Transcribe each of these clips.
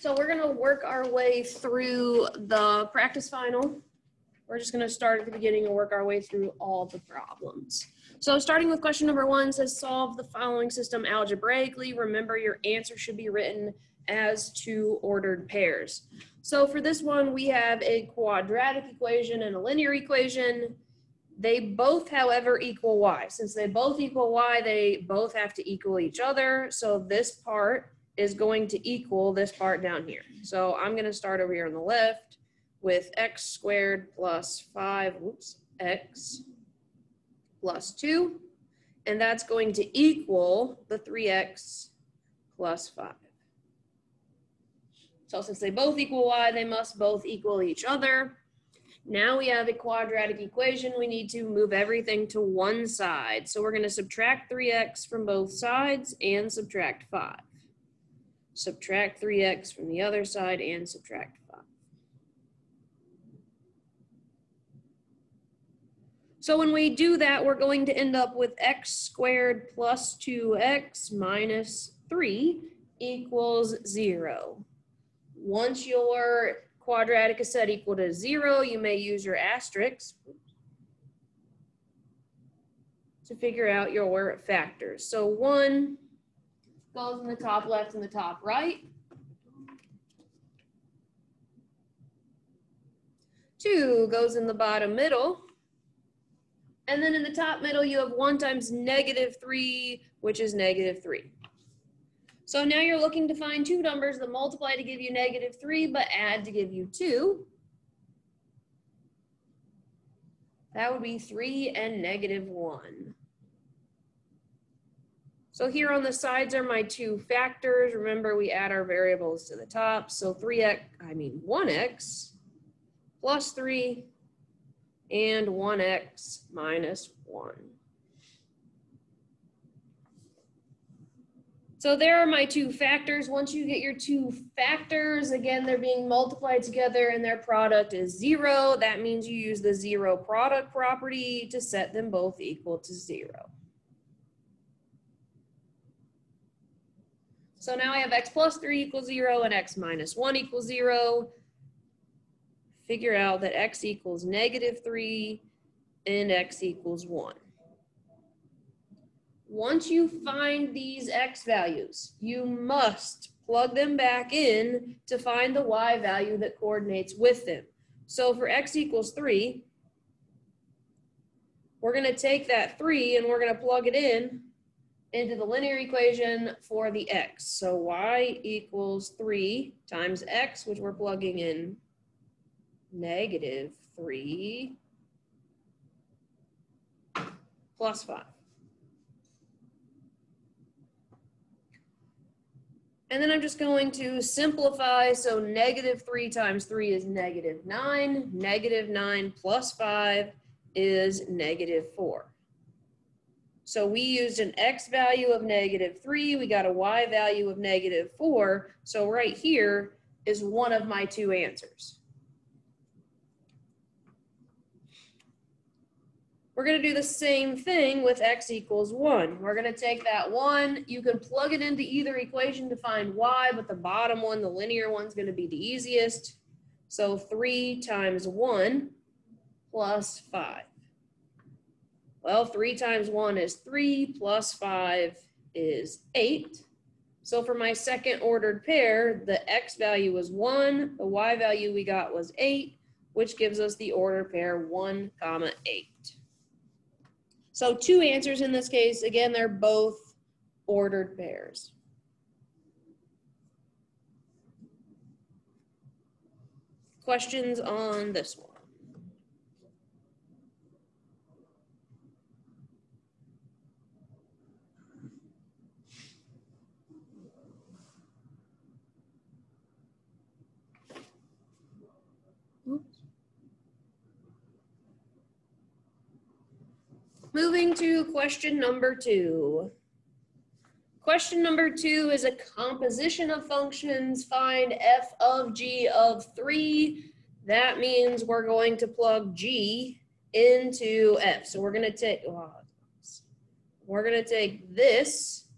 So we're gonna work our way through the practice final. We're just gonna start at the beginning and work our way through all the problems. So starting with question number one says solve the following system algebraically. Remember your answer should be written as two ordered pairs. So for this one, we have a quadratic equation and a linear equation. They both, however, equal y. Since they both equal y, they both have to equal each other. So this part is going to equal this part down here. So I'm going to start over here on the left with x squared plus 5, whoops, x plus 2. And that's going to equal the 3x plus 5. So since they both equal y, they must both equal each other. Now we have a quadratic equation. We need to move everything to one side. So we're going to subtract 3x from both sides and subtract 5 subtract 3x from the other side, and subtract 5. So when we do that, we're going to end up with x squared plus 2x minus 3 equals 0. Once your quadratic is set equal to 0, you may use your asterisk to figure out your factors. So 1 goes in the top left and the top right. Two goes in the bottom middle. And then in the top middle, you have one times negative three, which is negative three. So now you're looking to find two numbers that multiply to give you negative three, but add to give you two. That would be three and negative one. So here on the sides are my two factors. Remember, we add our variables to the top. So 3x, I mean 1x plus 3 and 1x minus 1. So there are my two factors. Once you get your two factors, again, they're being multiplied together and their product is zero. That means you use the zero product property to set them both equal to zero. So now I have x plus 3 equals 0 and x minus 1 equals 0. Figure out that x equals negative 3 and x equals 1. Once you find these x values, you must plug them back in to find the y value that coordinates with them. So for x equals 3, we're going to take that 3 and we're going to plug it in into the linear equation for the x. So y equals 3 times x, which we're plugging in negative 3 plus 5. And then I'm just going to simplify. So negative 3 times 3 is negative 9. Negative 9 plus 5 is negative 4. So we used an x value of negative 3. We got a y value of negative 4. So right here is one of my two answers. We're going to do the same thing with x equals 1. We're going to take that 1. You can plug it into either equation to find y, but the bottom one, the linear one, is going to be the easiest. So 3 times 1 plus 5. Well, three times one is three, plus five is eight. So for my second ordered pair, the x value was one, the y value we got was eight, which gives us the order pair one comma eight. So two answers in this case. Again, they're both ordered pairs. Questions on this one? Moving to question number two. Question number two is a composition of functions. Find f of g of 3. That means we're going to plug g into f. So we're going to take, oh, we're going to take this,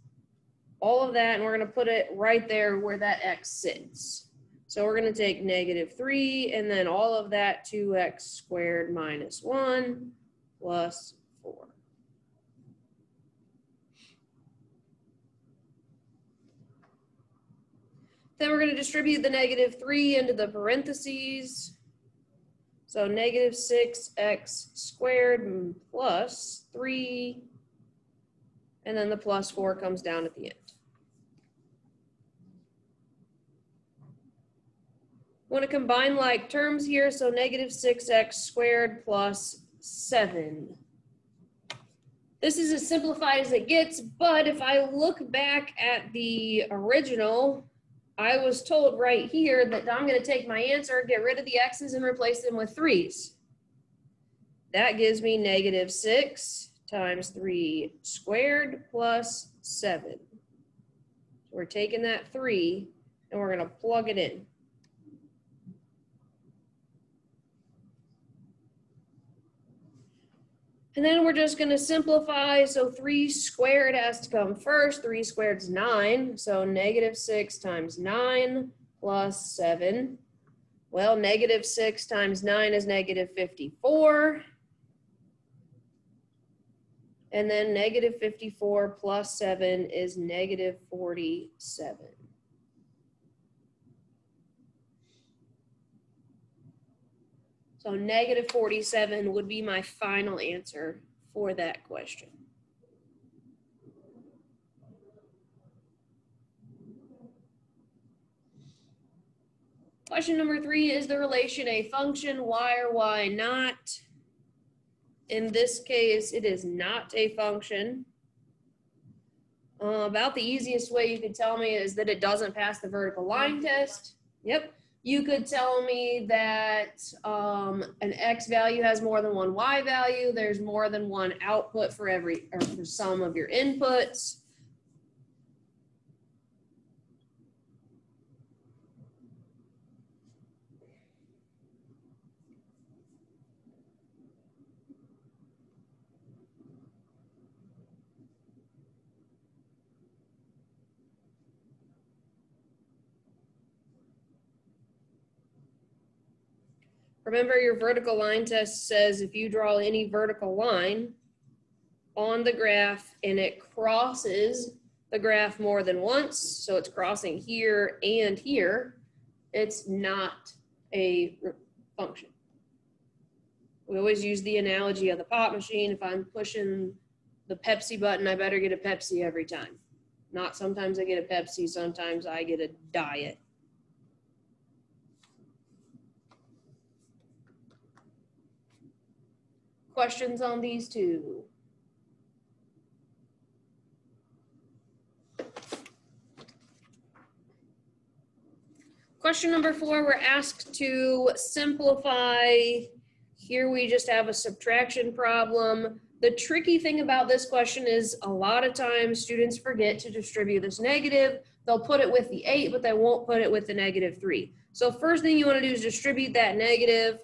all of that, and we're going to put it right there where that x sits. So we're gonna take negative three and then all of that two x squared minus one plus four. Then we're gonna distribute the negative three into the parentheses. So negative six x squared plus three. And then the plus four comes down at the end. Want to combine like terms here, so negative six x squared plus seven. This is as simplified as it gets, but if I look back at the original, I was told right here that I'm going to take my answer, get rid of the x's and replace them with threes. That gives me negative six times three squared plus seven. So we're taking that three and we're going to plug it in. And then we're just gonna simplify. So three squared has to come first. Three squared is nine. So negative six times nine plus seven. Well, negative six times nine is negative 54. And then negative 54 plus seven is negative 47. So negative 47 would be my final answer for that question. Question number three, is the relation a function, why or why not? In this case, it is not a function. Uh, about the easiest way you could tell me is that it doesn't pass the vertical line test. Yep, you could tell me that um, an X value has more than one Y value. There's more than one output for every or for some of your inputs. Remember your vertical line test says if you draw any vertical line on the graph and it crosses the graph more than once, so it's crossing here and here, it's not a function. We always use the analogy of the pop machine. If I'm pushing the Pepsi button, I better get a Pepsi every time. Not sometimes I get a Pepsi, sometimes I get a diet. Questions on these two? Question number four, we're asked to simplify. Here we just have a subtraction problem. The tricky thing about this question is a lot of times students forget to distribute this negative. They'll put it with the eight, but they won't put it with the negative three. So first thing you wanna do is distribute that negative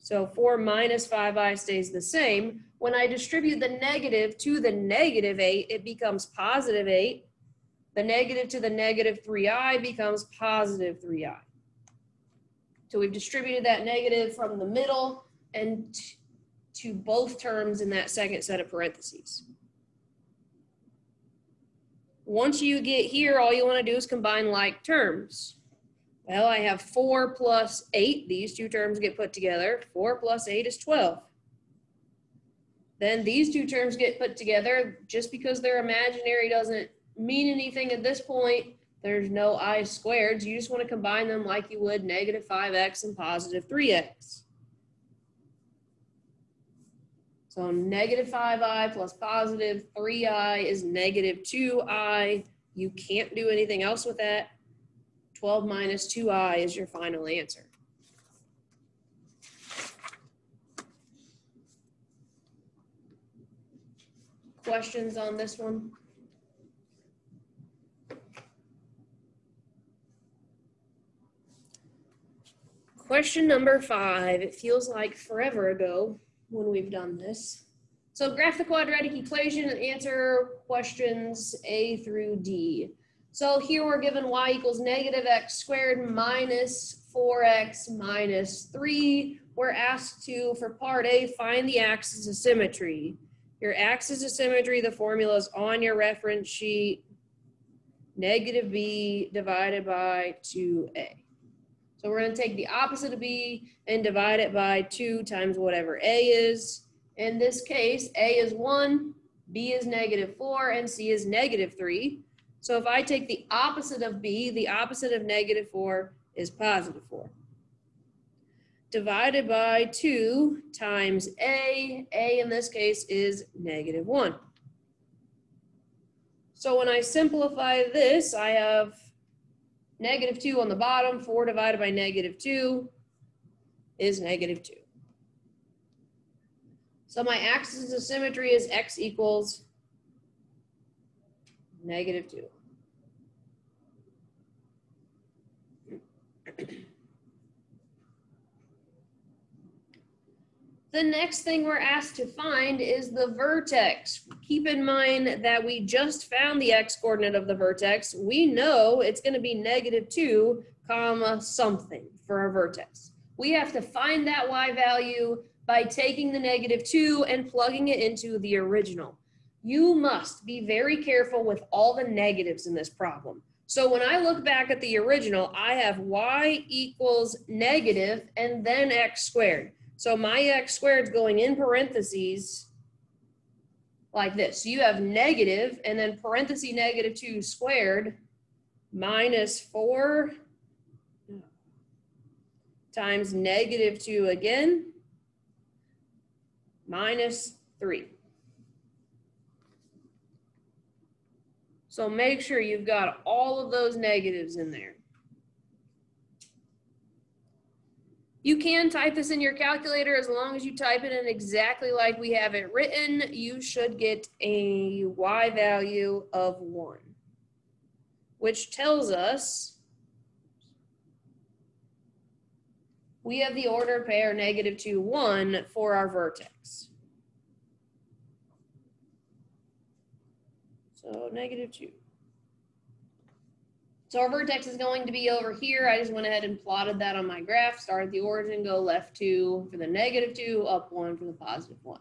so 4 minus 5i stays the same. When I distribute the negative to the negative 8, it becomes positive 8. The negative to the negative 3i becomes positive 3i. So we've distributed that negative from the middle and to both terms in that second set of parentheses. Once you get here, all you want to do is combine like terms. Well, I have four plus eight. These two terms get put together. Four plus eight is 12. Then these two terms get put together. Just because they're imaginary doesn't mean anything at this point. There's no i squared. You just want to combine them like you would negative 5x and positive 3x. So negative 5i plus positive 3i is negative 2i. You can't do anything else with that. 12 minus 2i is your final answer. Questions on this one? Question number five. It feels like forever ago when we've done this. So graph the quadratic equation and answer questions A through D. So here we're given y equals negative x squared minus 4x minus 3. We're asked to, for part A, find the axis of symmetry. Your axis of symmetry, the formula is on your reference sheet. Negative b divided by 2a. So we're going to take the opposite of b and divide it by 2 times whatever a is. In this case, a is 1, b is negative 4, and c is negative 3. So if I take the opposite of b, the opposite of negative 4 is positive 4. Divided by 2 times a, a in this case is negative 1. So when I simplify this, I have negative 2 on the bottom. 4 divided by negative 2 is negative 2. So my axis of symmetry is x equals negative 2. The next thing we're asked to find is the vertex. Keep in mind that we just found the x coordinate of the vertex. We know it's going to be negative 2 comma something for our vertex. We have to find that y value by taking the negative 2 and plugging it into the original. You must be very careful with all the negatives in this problem. So when I look back at the original, I have y equals negative and then x squared. So my x squared is going in parentheses like this. You have negative and then parenthesis negative 2 squared minus 4 times negative 2 again minus 3. So make sure you've got all of those negatives in there. You can type this in your calculator as long as you type it in exactly like we have it written. You should get a y value of 1, which tells us we have the order pair negative 2, 1 for our vertex. So negative 2. So our vertex is going to be over here. I just went ahead and plotted that on my graph. Start at the origin, go left 2 for the negative 2, up 1 for the positive 1.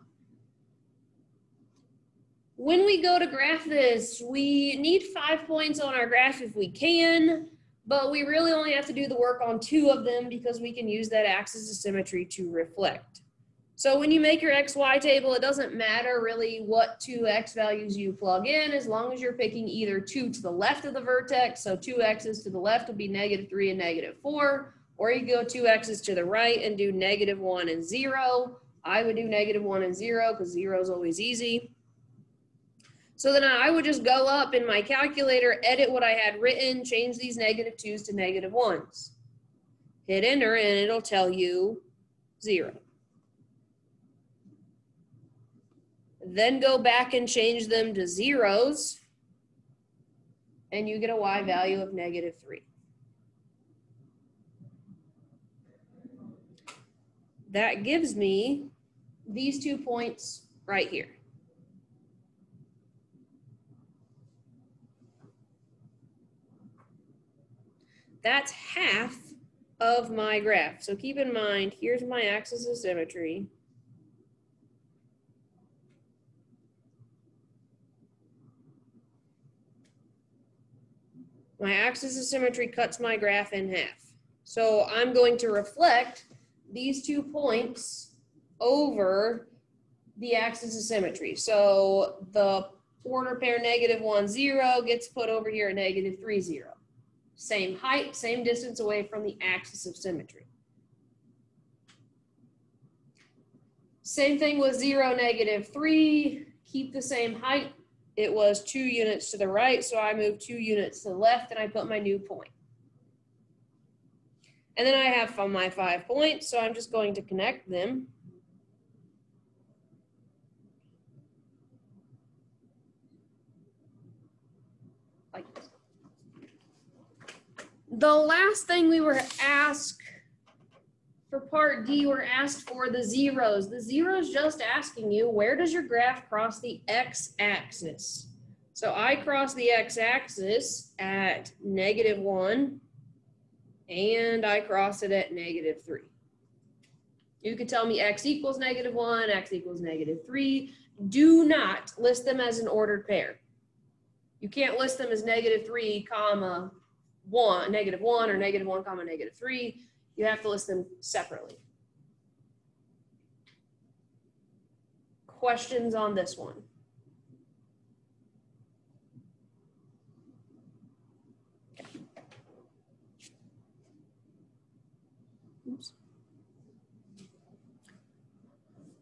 When we go to graph this, we need five points on our graph if we can, but we really only have to do the work on two of them because we can use that axis of symmetry to reflect. So when you make your XY table, it doesn't matter really what two X values you plug in as long as you're picking either two to the left of the vertex. So two X's to the left would be negative three and negative four, or you go two X's to the right and do negative one and zero. I would do negative one and zero because zero is always easy. So then I would just go up in my calculator, edit what I had written, change these negative twos to negative ones. Hit enter and it'll tell you zero. Then go back and change them to zeros, and you get a y value of negative 3. That gives me these two points right here. That's half of my graph. So keep in mind, here's my axis of symmetry. My axis of symmetry cuts my graph in half. So I'm going to reflect these two points over the axis of symmetry. So the order pair negative one zero gets put over here at negative three zero. Same height, same distance away from the axis of symmetry. Same thing with zero, negative three, keep the same height, it was two units to the right, so I moved two units to the left and I put my new point. And then I have my five points, so I'm just going to connect them. Like this. The last thing we were asked for part D, we're asked for the zeros. The zeros just asking you, where does your graph cross the x-axis? So I cross the x-axis at negative one, and I cross it at negative three. You could tell me x equals negative one, x equals negative three. Do not list them as an ordered pair. You can't list them as negative three, comma, one, negative one, or negative one, comma, negative three. You have to list them separately. Questions on this one?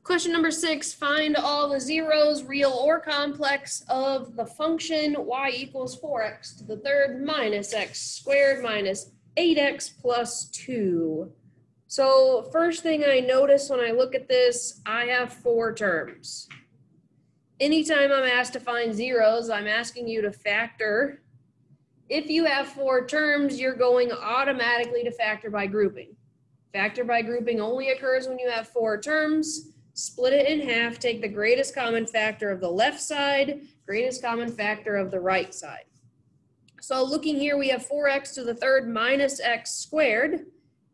Question number six, find all the zeros, real or complex, of the function y equals 4x to the third minus x squared minus 8x plus 2. So first thing I notice when I look at this, I have four terms. Anytime I'm asked to find zeros, I'm asking you to factor. If you have four terms, you're going automatically to factor by grouping. Factor by grouping only occurs when you have four terms. Split it in half, take the greatest common factor of the left side, greatest common factor of the right side. So looking here, we have 4x to the third minus x squared.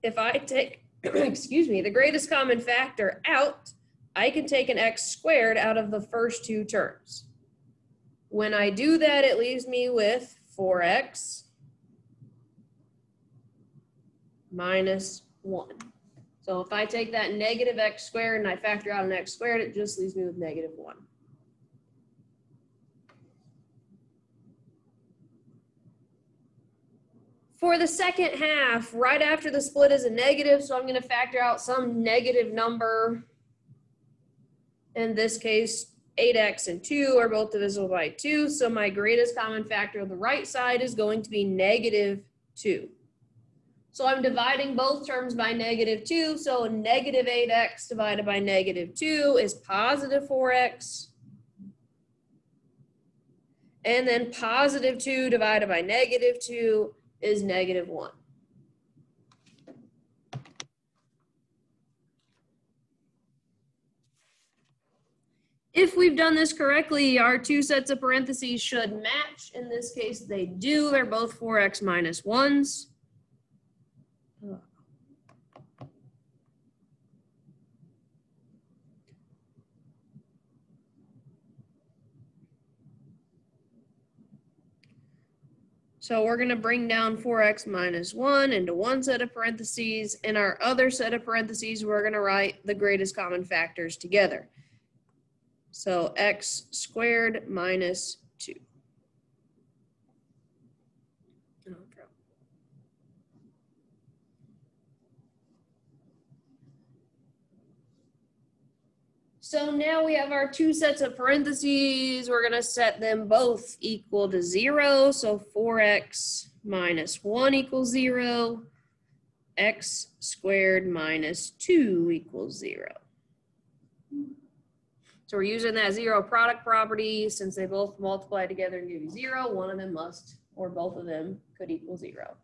If I take, excuse me, the greatest common factor out, I can take an x squared out of the first two terms. When I do that, it leaves me with 4x minus 1. So if I take that negative x squared and I factor out an x squared, it just leaves me with negative 1. For the second half, right after the split is a negative, so I'm going to factor out some negative number. In this case, 8x and 2 are both divisible by 2, so my greatest common factor on the right side is going to be negative 2. So I'm dividing both terms by negative 2, so negative 8x divided by negative 2 is positive 4x. And then positive 2 divided by negative 2 is negative 1. If we've done this correctly, our two sets of parentheses should match. In this case, they do. They're both 4x minus 1s. So we're going to bring down 4x minus 1 into one set of parentheses. In our other set of parentheses, we're going to write the greatest common factors together. So x squared minus 2. So now we have our two sets of parentheses. We're going to set them both equal to 0. So 4x minus 1 equals 0. x squared minus 2 equals 0. So we're using that zero product property. Since they both multiply together and give you 0, one of them must, or both of them could equal 0.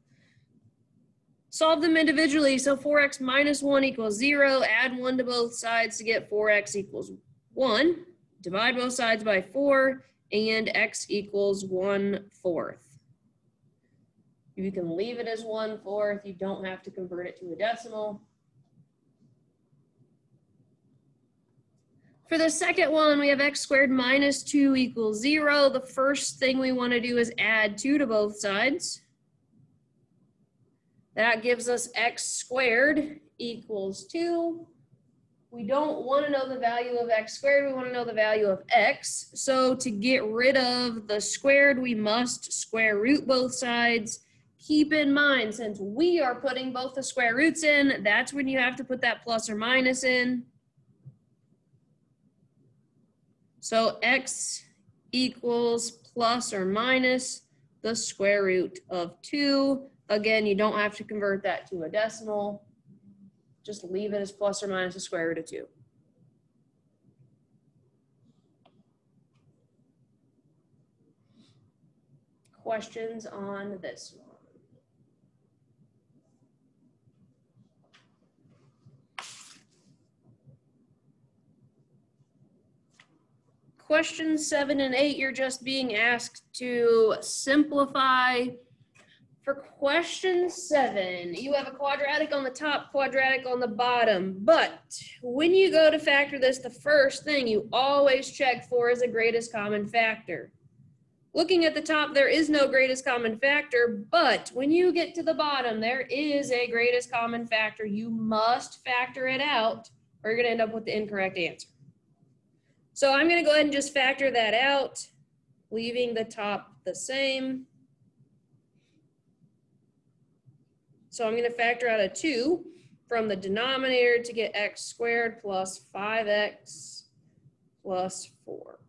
Solve them individually. So 4x minus 1 equals 0. Add 1 to both sides to get 4x equals 1. Divide both sides by 4. And x equals 1 fourth. You can leave it as 1 fourth. You don't have to convert it to a decimal. For the second one, we have x squared minus 2 equals 0. The first thing we want to do is add 2 to both sides. That gives us x squared equals 2. We don't want to know the value of x squared. We want to know the value of x. So to get rid of the squared, we must square root both sides. Keep in mind, since we are putting both the square roots in, that's when you have to put that plus or minus in. So x equals plus or minus the square root of 2. Again, you don't have to convert that to a decimal. Just leave it as plus or minus the square root of 2. Questions on this one? question seven and eight, you're just being asked to simplify. For question seven, you have a quadratic on the top, quadratic on the bottom. But when you go to factor this, the first thing you always check for is a greatest common factor. Looking at the top, there is no greatest common factor, but when you get to the bottom, there is a greatest common factor. You must factor it out or you're gonna end up with the incorrect answer. So I'm gonna go ahead and just factor that out, leaving the top the same. So I'm gonna factor out a two from the denominator to get x squared plus five x plus four.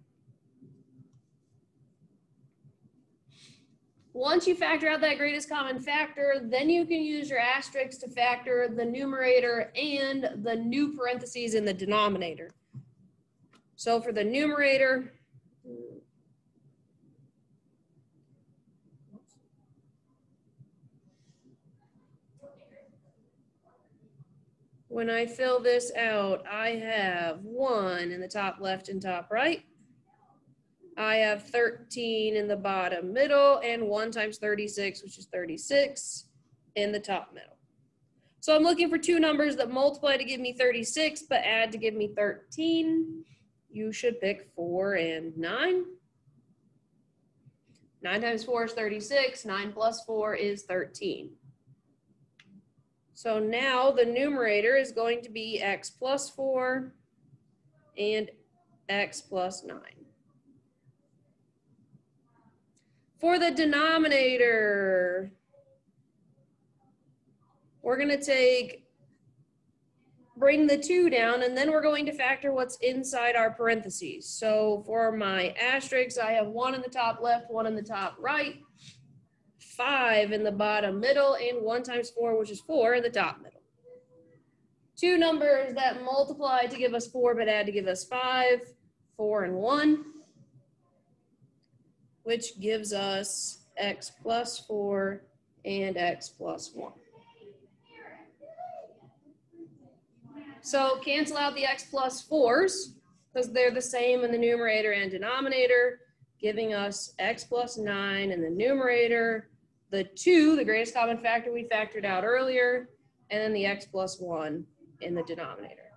Once you factor out that greatest common factor, then you can use your asterisk to factor the numerator and the new parentheses in the denominator. So for the numerator, when I fill this out, I have one in the top left and top right. I have 13 in the bottom middle and 1 times 36, which is 36 in the top middle. So I'm looking for two numbers that multiply to give me 36, but add to give me 13. You should pick 4 and 9. 9 times 4 is 36. 9 plus 4 is 13. So now the numerator is going to be x plus 4 and x plus 9. For the denominator, we're going to take, bring the 2 down, and then we're going to factor what's inside our parentheses. So for my asterisks, I have 1 in the top left, 1 in the top right, 5 in the bottom middle, and 1 times 4, which is 4 in the top middle. Two numbers that multiply to give us 4 but add to give us 5, 4 and 1 which gives us x plus 4 and x plus 1. So cancel out the x plus 4s because they're the same in the numerator and denominator, giving us x plus 9 in the numerator, the 2, the greatest common factor we factored out earlier, and then the x plus 1 in the denominator.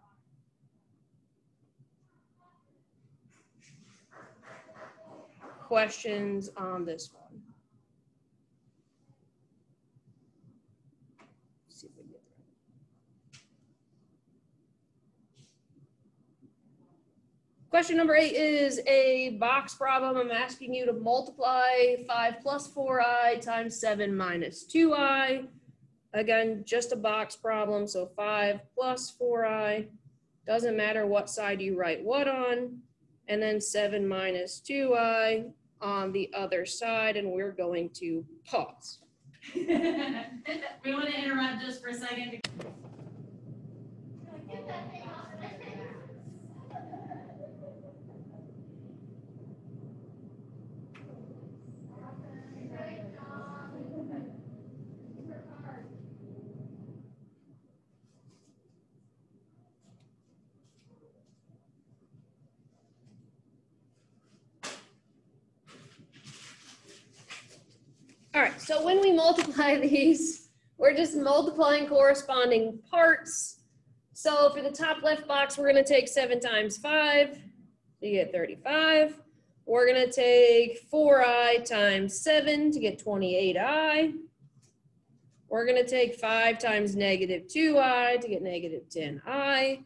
questions on this one? Question number eight is a box problem. I'm asking you to multiply 5 plus 4i times 7 minus 2i. Again, just a box problem, so 5 plus 4i. Doesn't matter what side you write what on. And then 7 minus 2i on the other side and we're going to pause. we want to interrupt just for a second. All right, so when we multiply these, we're just multiplying corresponding parts. So for the top left box, we're gonna take seven times five, you get 35. We're gonna take four i times seven to get 28i. We're gonna take five times negative two i to get negative 10i.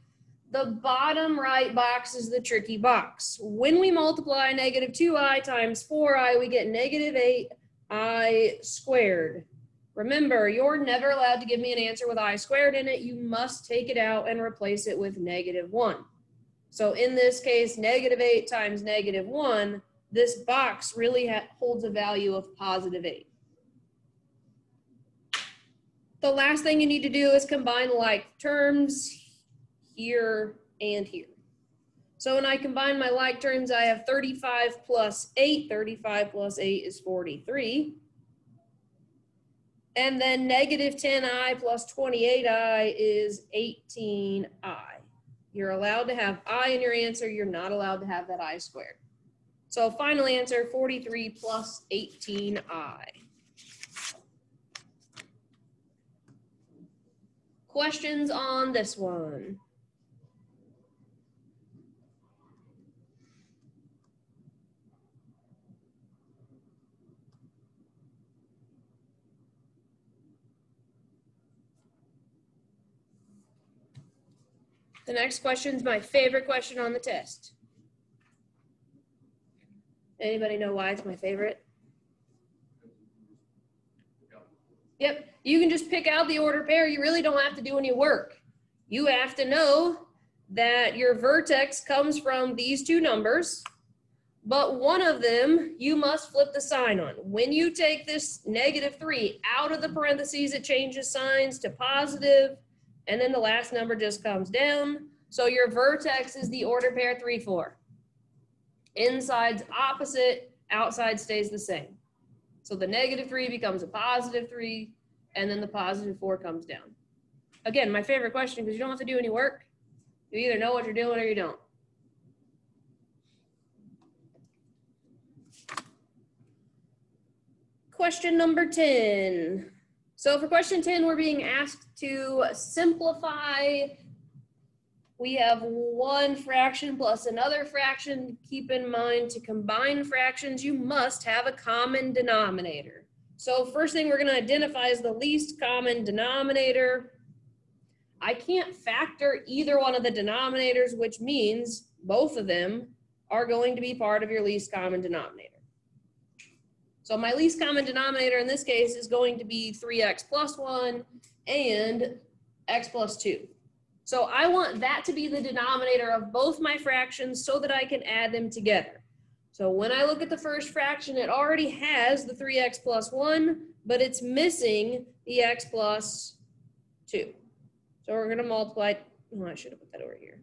The bottom right box is the tricky box. When we multiply negative 2i times 4i, we get negative 8 i squared. Remember, you're never allowed to give me an answer with i squared in it. You must take it out and replace it with negative 1. So in this case, negative 8 times negative 1, this box really holds a value of positive 8. The last thing you need to do is combine like terms here and here. So when I combine my like terms, I have 35 plus 8. 35 plus 8 is 43. And then negative 10i plus 28i is 18i. You're allowed to have i in your answer. You're not allowed to have that i squared. So final answer, forty-three plus eighteen I. Questions on this one? The next question is my favorite question on the test. Anybody know why it's my favorite? Yep, you can just pick out the order pair. You really don't have to do any work. You have to know that your vertex comes from these two numbers, but one of them you must flip the sign on. When you take this negative three out of the parentheses, it changes signs to positive, and then the last number just comes down. So your vertex is the order pair three, four. Inside's opposite, outside stays the same. So the negative three becomes a positive three, and then the positive four comes down. Again, my favorite question because you don't have to do any work. You either know what you're doing or you don't. Question number 10. So for question 10, we're being asked to simplify we have one fraction plus another fraction. Keep in mind to combine fractions, you must have a common denominator. So first thing we're gonna identify is the least common denominator. I can't factor either one of the denominators, which means both of them are going to be part of your least common denominator. So my least common denominator in this case is going to be 3x plus 1 and x plus 2. So I want that to be the denominator of both my fractions so that I can add them together. So when I look at the first fraction, it already has the 3x plus 1, but it's missing the x plus 2. So we're going to multiply, oh, I should have put that over here.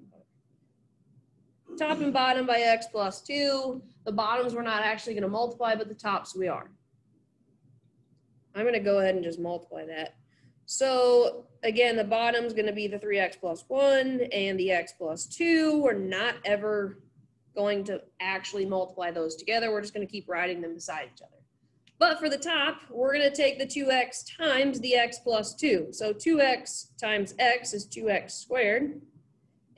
Top and bottom by x plus 2. The bottoms we're not actually going to multiply, but the tops we are. I'm going to go ahead and just multiply that. So again, the bottom's going to be the 3x plus 1 and the x plus 2. We're not ever going to actually multiply those together. We're just going to keep writing them beside each other. But for the top, we're going to take the 2x times the x plus 2. So 2x times x is 2x squared.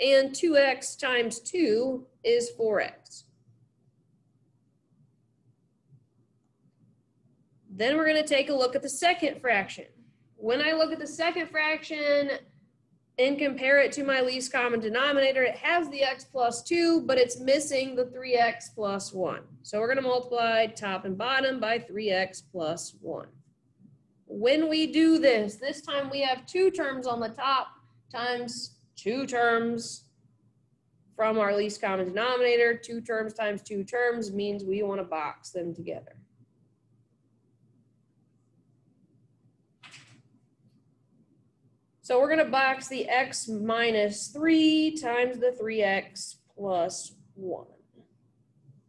And 2x times 2 is 4x. Then we're going to take a look at the second fraction. When I look at the second fraction and compare it to my least common denominator, it has the x plus 2, but it's missing the 3x plus 1. So we're going to multiply top and bottom by 3x plus 1. When we do this, this time we have two terms on the top times two terms from our least common denominator. Two terms times two terms means we want to box them together. So we're gonna box the x minus three times the three x plus one.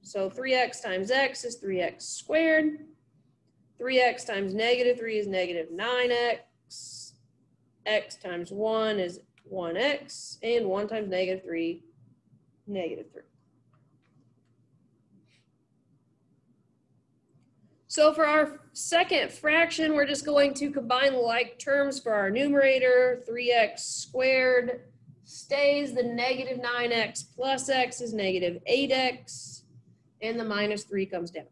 So three x times x is three x squared. Three x times negative three is negative nine x. x times one is one x, and one times negative three, negative three. So for our second fraction, we're just going to combine like terms for our numerator. 3x squared stays. The negative 9x plus x is negative 8x. And the minus 3 comes down.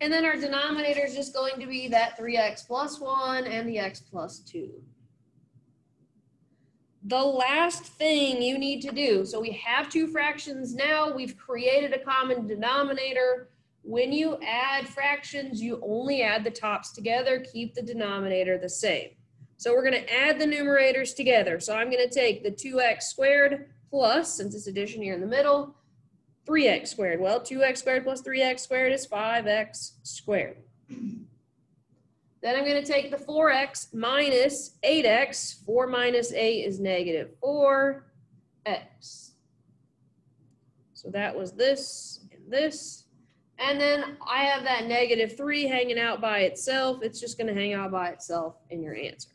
And then our denominator is just going to be that 3x plus 1 and the x plus 2 the last thing you need to do, so we have two fractions now, we've created a common denominator. When you add fractions, you only add the tops together, keep the denominator the same. So we're gonna add the numerators together. So I'm gonna take the 2x squared plus, since it's addition here in the middle, 3x squared. Well, 2x squared plus 3x squared is 5x squared. Then I'm going to take the 4x minus 8x. 4 minus 8 is negative 4x. So that was this and this. And then I have that negative 3 hanging out by itself. It's just going to hang out by itself in your answer.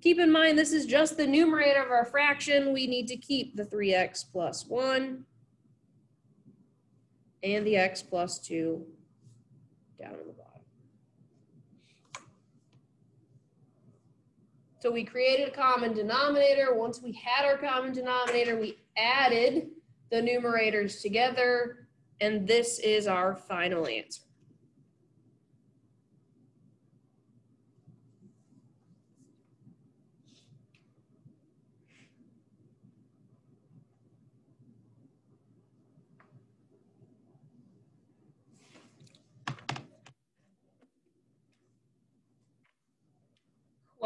Keep in mind, this is just the numerator of our fraction. We need to keep the 3x plus 1 and the x plus 2 down in the bottom. So we created a common denominator. Once we had our common denominator, we added the numerators together, and this is our final answer.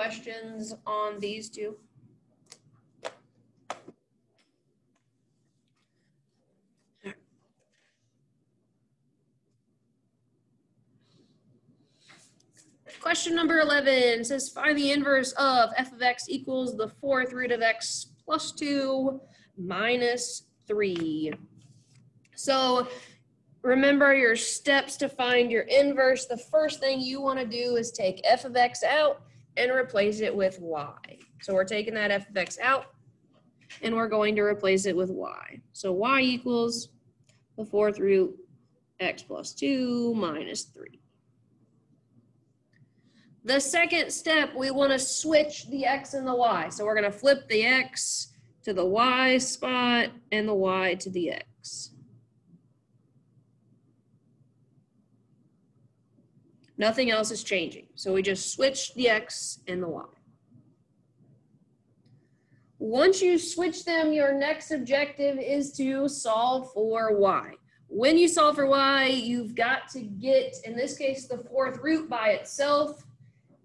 Questions on these two? Question number 11 says find the inverse of f of x equals the fourth root of x plus 2 minus 3. So remember your steps to find your inverse. The first thing you want to do is take f of x out and replace it with y. So we're taking that f of x out and we're going to replace it with y. So y equals the fourth root x plus 2 minus 3. The second step, we want to switch the x and the y. So we're going to flip the x to the y spot and the y to the x. Nothing else is changing. So we just switch the x and the y. Once you switch them, your next objective is to solve for y. When you solve for y, you've got to get, in this case, the fourth root by itself.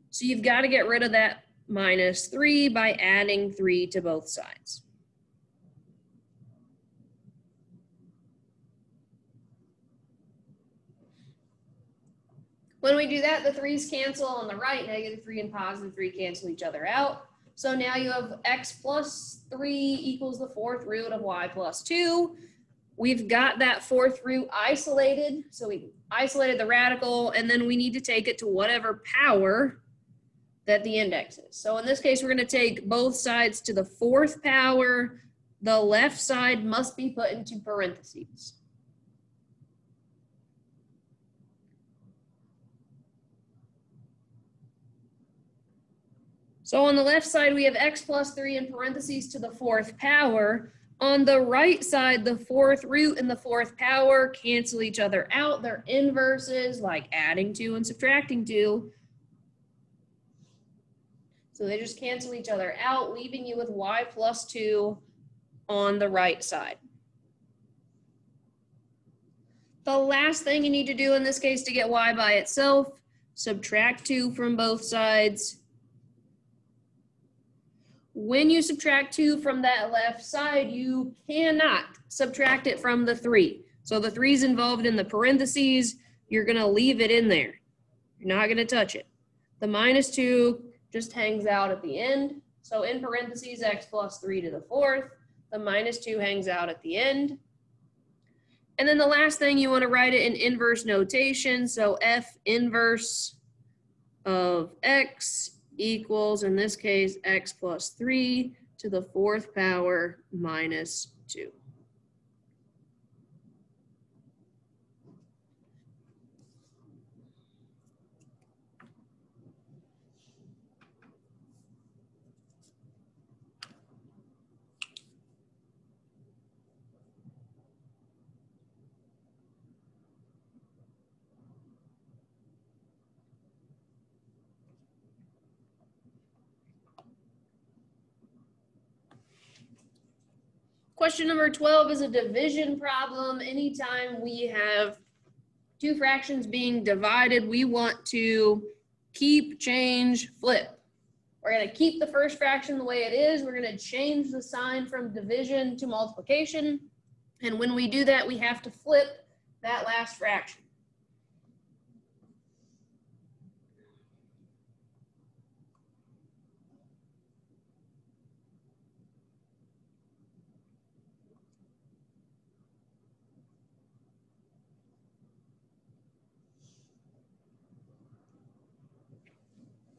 So you've got to get rid of that minus 3 by adding 3 to both sides. When we do that, the 3's cancel on the right, negative 3 and positive 3 cancel each other out. So now you have x plus 3 equals the fourth root of y plus 2. We've got that fourth root isolated. So we isolated the radical, and then we need to take it to whatever power that the index is. So in this case, we're going to take both sides to the fourth power. The left side must be put into parentheses. So on the left side, we have x plus 3 in parentheses to the fourth power. On the right side, the fourth root and the fourth power cancel each other out. They're inverses, like adding 2 and subtracting 2. So they just cancel each other out, leaving you with y plus 2 on the right side. The last thing you need to do in this case to get y by itself, subtract 2 from both sides. When you subtract 2 from that left side, you cannot subtract it from the 3. So the 3 is involved in the parentheses. You're going to leave it in there. You're not going to touch it. The minus 2 just hangs out at the end. So in parentheses, x plus 3 to the fourth. The minus 2 hangs out at the end. And then the last thing, you want to write it in inverse notation. So f inverse of x equals, in this case, x plus 3 to the fourth power minus 2. Question number 12 is a division problem. Anytime we have two fractions being divided, we want to keep, change, flip. We're going to keep the first fraction the way it is. We're going to change the sign from division to multiplication. And when we do that, we have to flip that last fraction.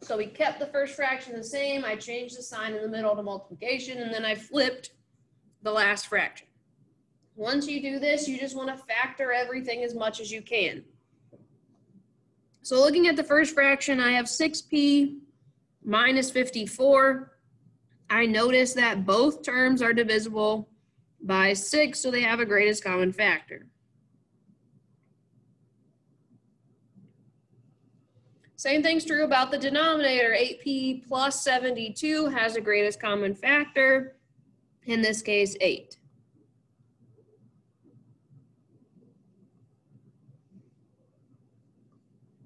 So we kept the first fraction the same. I changed the sign in the middle to multiplication, and then I flipped the last fraction. Once you do this, you just want to factor everything as much as you can. So looking at the first fraction, I have 6p minus 54. I notice that both terms are divisible by 6, so they have a greatest common factor. Same thing's true about the denominator. 8p plus 72 has a greatest common factor, in this case, 8.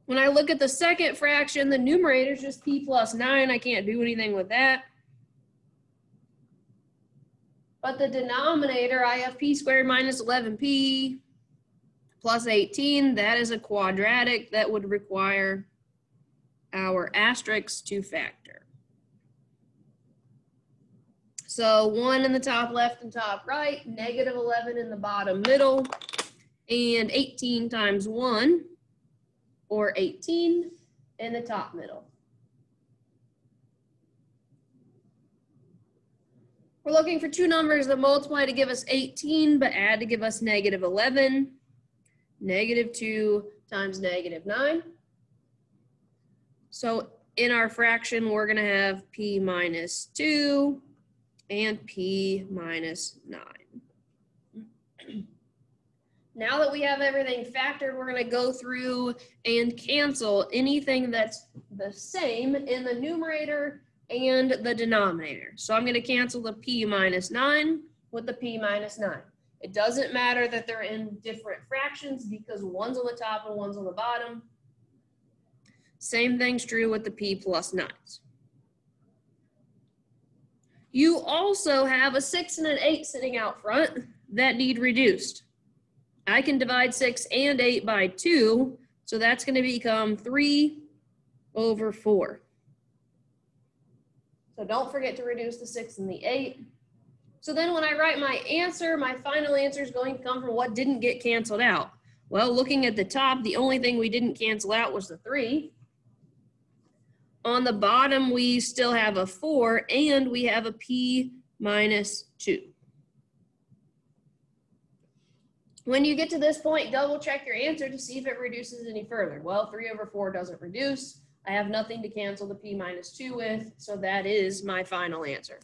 When I look at the second fraction, the numerator is just p plus 9. I can't do anything with that. But the denominator, I have p squared minus 11p plus 18. That is a quadratic that would require our asterisks to factor. So 1 in the top left and top right, negative 11 in the bottom middle, and 18 times 1, or 18 in the top middle. We're looking for two numbers that multiply to give us 18, but add to give us negative 11. Negative 2 times negative 9. So in our fraction, we're going to have p minus 2 and p minus 9. Now that we have everything factored, we're going to go through and cancel anything that's the same in the numerator and the denominator. So I'm going to cancel the p minus 9 with the p minus 9. It doesn't matter that they're in different fractions because one's on the top and one's on the bottom. Same thing's true with the p plus 9s. You also have a 6 and an 8 sitting out front that need reduced. I can divide 6 and 8 by 2, so that's going to become 3 over 4. So don't forget to reduce the 6 and the 8. So then when I write my answer, my final answer is going to come from what didn't get canceled out. Well, looking at the top, the only thing we didn't cancel out was the 3. On the bottom, we still have a 4, and we have a p minus 2. When you get to this point, double check your answer to see if it reduces any further. Well, 3 over 4 doesn't reduce. I have nothing to cancel the p minus 2 with, so that is my final answer.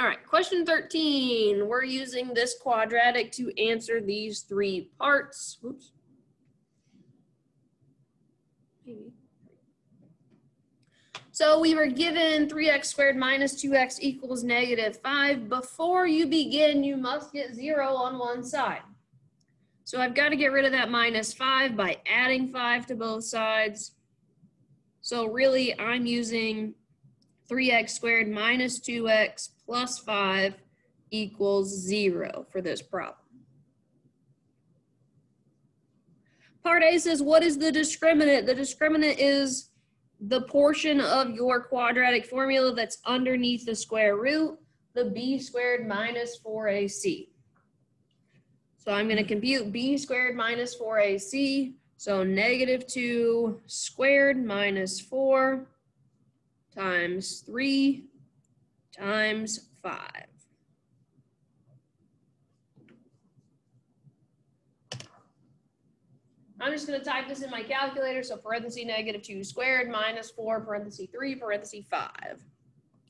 All right, question 13. We're using this quadratic to answer these three parts. Oops. So we were given 3x squared minus 2x equals negative 5. Before you begin, you must get 0 on one side. So I've got to get rid of that minus 5 by adding 5 to both sides. So really, I'm using 3x squared minus 2x plus 5 equals 0 for this problem. Part A says, what is the discriminant? The discriminant is the portion of your quadratic formula that's underneath the square root, the b squared minus 4ac. So I'm going to compute b squared minus 4ac. So negative 2 squared minus 4 times 3 times 5. I'm just going to type this in my calculator. So parenthesis negative 2 squared minus 4 parenthesis 3 parenthesis 5.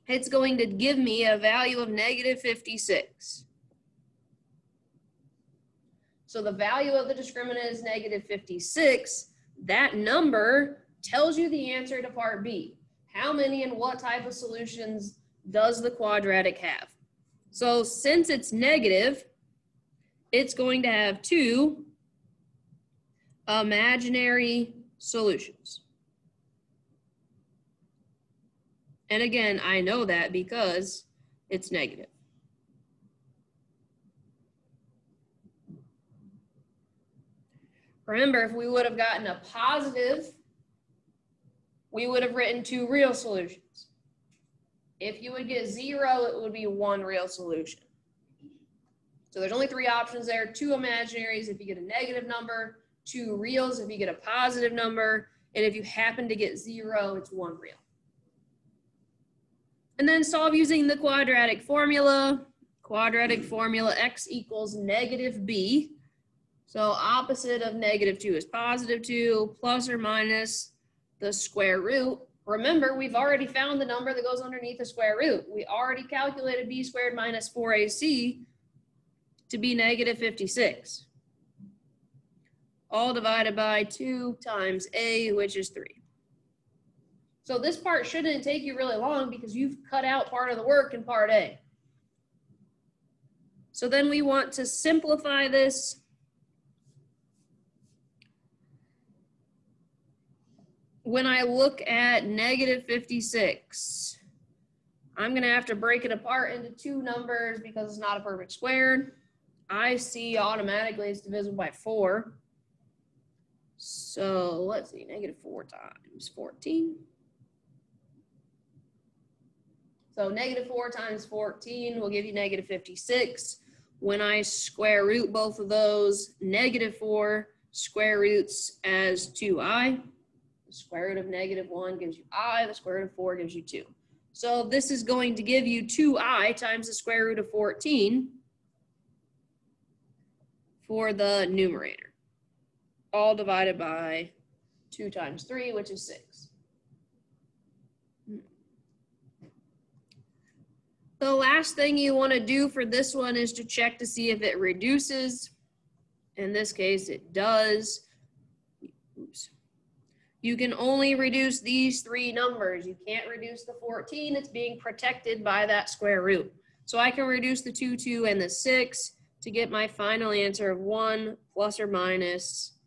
It's going to give me a value of negative 56. So the value of the discriminant is negative 56. That number tells you the answer to part B how many and what type of solutions does the quadratic have? So since it's negative, it's going to have two imaginary solutions. And again, I know that because it's negative. Remember, if we would have gotten a positive we would have written two real solutions. If you would get zero, it would be one real solution. So there's only three options there, two imaginaries if you get a negative number, two reals if you get a positive number, and if you happen to get zero, it's one real. And then solve using the quadratic formula. Quadratic formula x equals negative b. So opposite of negative 2 is positive 2, plus or minus the square root. Remember, we've already found the number that goes underneath the square root. We already calculated b squared minus 4ac to be negative 56. All divided by 2 times a, which is 3. So this part shouldn't take you really long because you've cut out part of the work in part A. So then we want to simplify this. When I look at negative 56, I'm to have to break it apart into two numbers because it's not a perfect square. I see automatically it's divisible by 4. So let's see, negative 4 times 14. So negative 4 times 14 will give you negative 56. When I square root both of those, negative 4 square roots as 2i. The square root of negative 1 gives you i. The square root of 4 gives you 2. So this is going to give you 2i times the square root of 14 for the numerator. All divided by 2 times 3, which is 6. Hmm. The last thing you want to do for this one is to check to see if it reduces. In this case, it does. You can only reduce these three numbers. You can't reduce the 14. It's being protected by that square root. So I can reduce the 2, 2, and the 6 to get my final answer of 1 plus or minus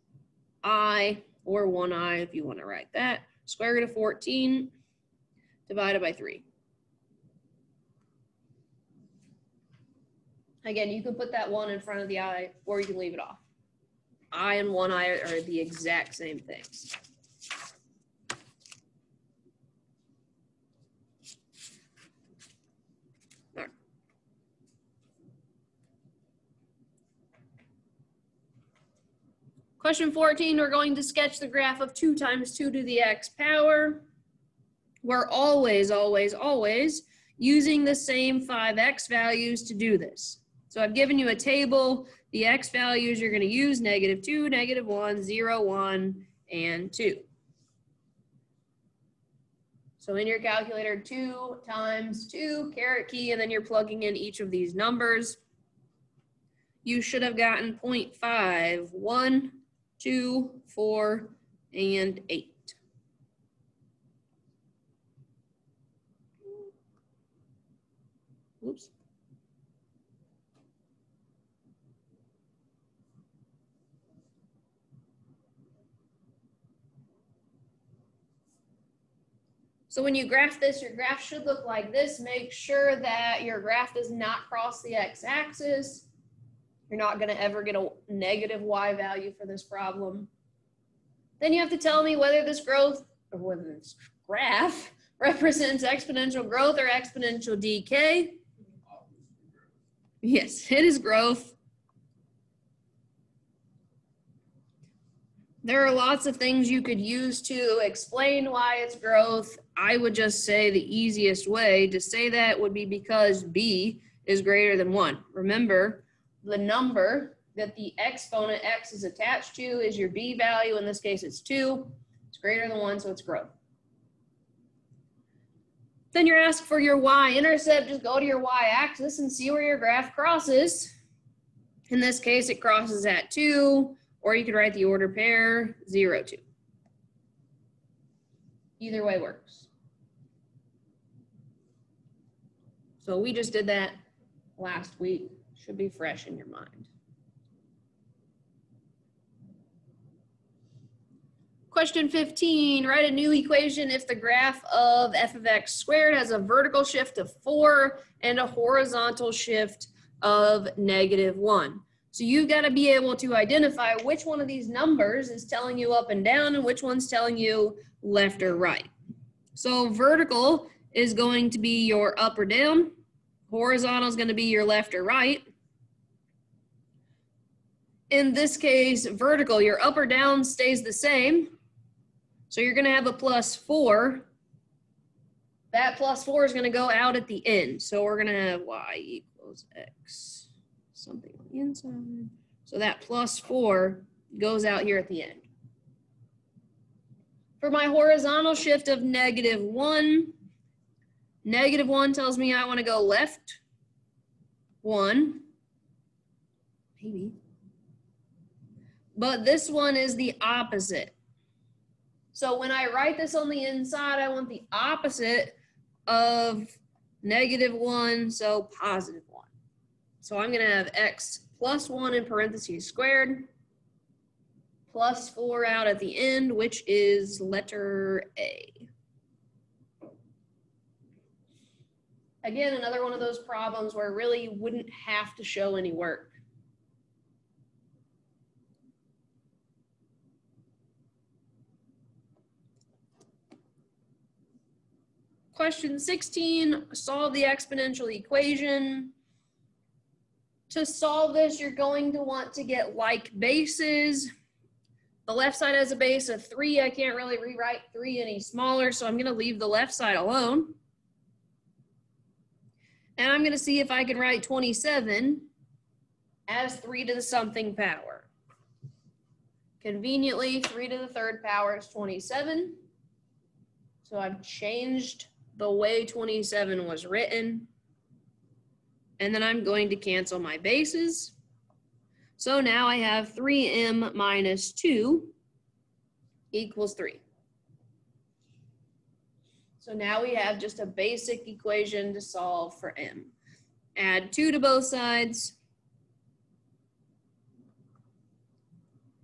i, or 1i if you want to write that. Square root of 14 divided by 3. Again, you can put that one in front of the I, or you can leave it off. I and one I are the exact same things. Question 14, we're going to sketch the graph of 2 times 2 to the x power. We're always, always, always using the same 5x values to do this. So I've given you a table. The x values you're going to use negative 2, negative 1, 0, 1, and 2. So in your calculator, 2 times 2, caret key, and then you're plugging in each of these numbers. You should have gotten 0.5, 1, 2, 4, and 8. Oops. So when you graph this, your graph should look like this. Make sure that your graph does not cross the x-axis. You're not going to ever get a negative y value for this problem. Then you have to tell me whether this growth or whether this graph represents exponential growth or exponential decay. Yes, it is growth. There are lots of things you could use to explain why it's growth. I would just say the easiest way to say that would be because b is greater than 1. Remember, the number that the exponent x is attached to is your b value. In this case, it's 2. It's greater than 1, so it's growth. Then you're asked for your y-intercept. Just go to your y-axis and see where your graph crosses. In this case, it crosses at 2, or you could write the order pair 0, 2. Either way works. So we just did that last week. Should be fresh in your mind. Question 15, write a new equation if the graph of f of x squared has a vertical shift of 4 and a horizontal shift of negative 1. So you've got to be able to identify which one of these numbers is telling you up and down and which one's telling you left or right. So vertical is going to be your up or down. Horizontal is going to be your left or right. In this case, vertical, your up or down stays the same. So you're going to have a plus four. That plus four is going to go out at the end. So we're going to have y equals x, something on the inside. So that plus four goes out here at the end. For my horizontal shift of negative one, negative one tells me I want to go left one, maybe. But this one is the opposite. So when I write this on the inside, I want the opposite of negative one, so positive one. So I'm gonna have x plus one in parentheses squared, plus four out at the end, which is letter A. Again, another one of those problems where really you wouldn't have to show any work. Question 16, solve the exponential equation. To solve this, you're going to want to get like bases. The left side has a base of three. I can't really rewrite three any smaller, so I'm gonna leave the left side alone. And I'm gonna see if I can write 27 as three to the something power. Conveniently, three to the third power is 27. So I've changed the way 27 was written. And then I'm going to cancel my bases. So now I have 3m minus 2 equals 3. So now we have just a basic equation to solve for m. Add 2 to both sides.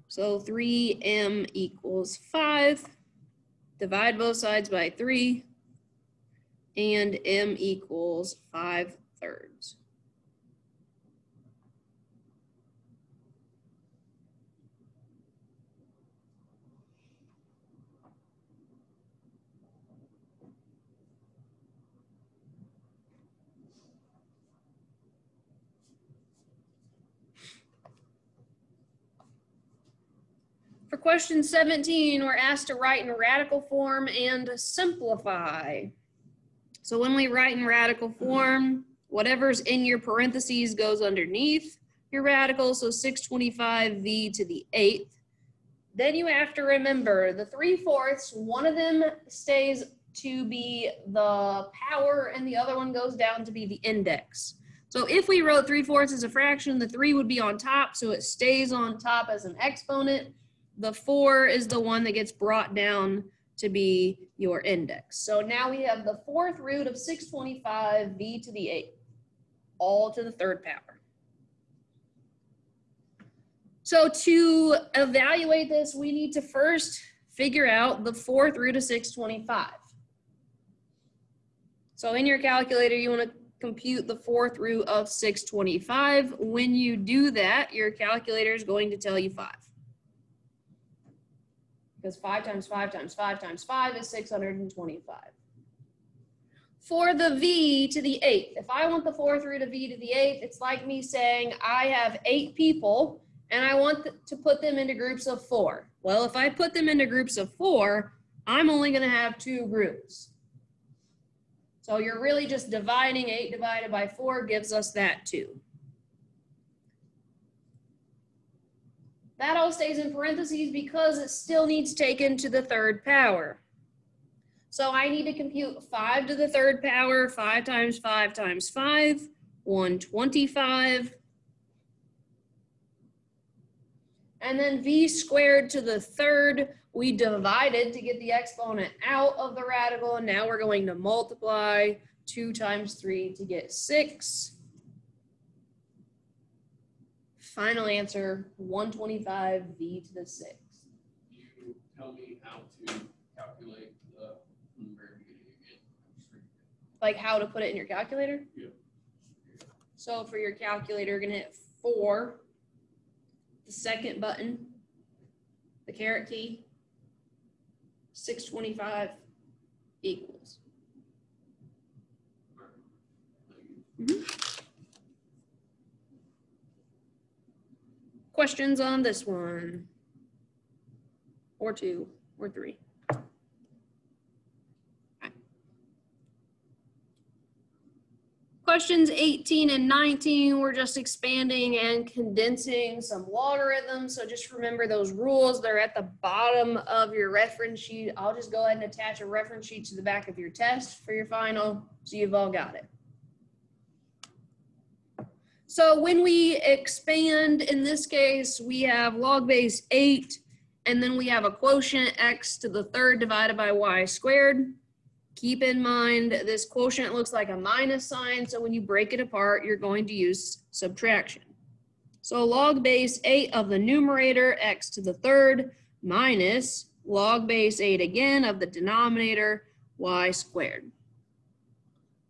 So 3m equals 5. Divide both sides by 3 and m equals 5 thirds. For question 17, we're asked to write in radical form and simplify. So when we write in radical form, whatever's in your parentheses goes underneath your radical, so 625v to the eighth. Then you have to remember the 3 fourths, one of them stays to be the power and the other one goes down to be the index. So if we wrote 3 fourths as a fraction, the 3 would be on top, so it stays on top as an exponent. The 4 is the one that gets brought down to be your index. So now we have the fourth root of 625 v to the 8, all to the third power. So to evaluate this, we need to first figure out the fourth root of 625. So in your calculator, you want to compute the fourth root of 625. When you do that, your calculator is going to tell you 5 because 5 times 5 times 5 times 5 is 625. For the v to the 8th, if I want the fourth root of v to the 8th, it's like me saying I have eight people and I want to put them into groups of four. Well, if I put them into groups of four, I'm only going to have two groups. So you're really just dividing 8 divided by 4 gives us that 2. That all stays in parentheses because it still needs taken to the third power. So I need to compute 5 to the third power, 5 times 5 times 5, 125. And then v squared to the third, we divided to get the exponent out of the radical, and now we're going to multiply 2 times 3 to get 6. Final answer, 125 v to the 6. you tell me how to calculate the, from the very beginning again? Like how to put it in your calculator? Yeah. So for your calculator, you're gonna hit 4 the second button, the caret key, six twenty-five equals. Questions on this one? Or two, or three? Questions 18 and 19, we're just expanding and condensing some logarithms. So just remember those rules. They're at the bottom of your reference sheet. I'll just go ahead and attach a reference sheet to the back of your test for your final, so you've all got it. So when we expand, in this case, we have log base 8, and then we have a quotient x to the third divided by y squared. Keep in mind, this quotient looks like a minus sign, so when you break it apart, you're going to use subtraction. So log base 8 of the numerator, x to the third, minus log base 8 again of the denominator, y squared.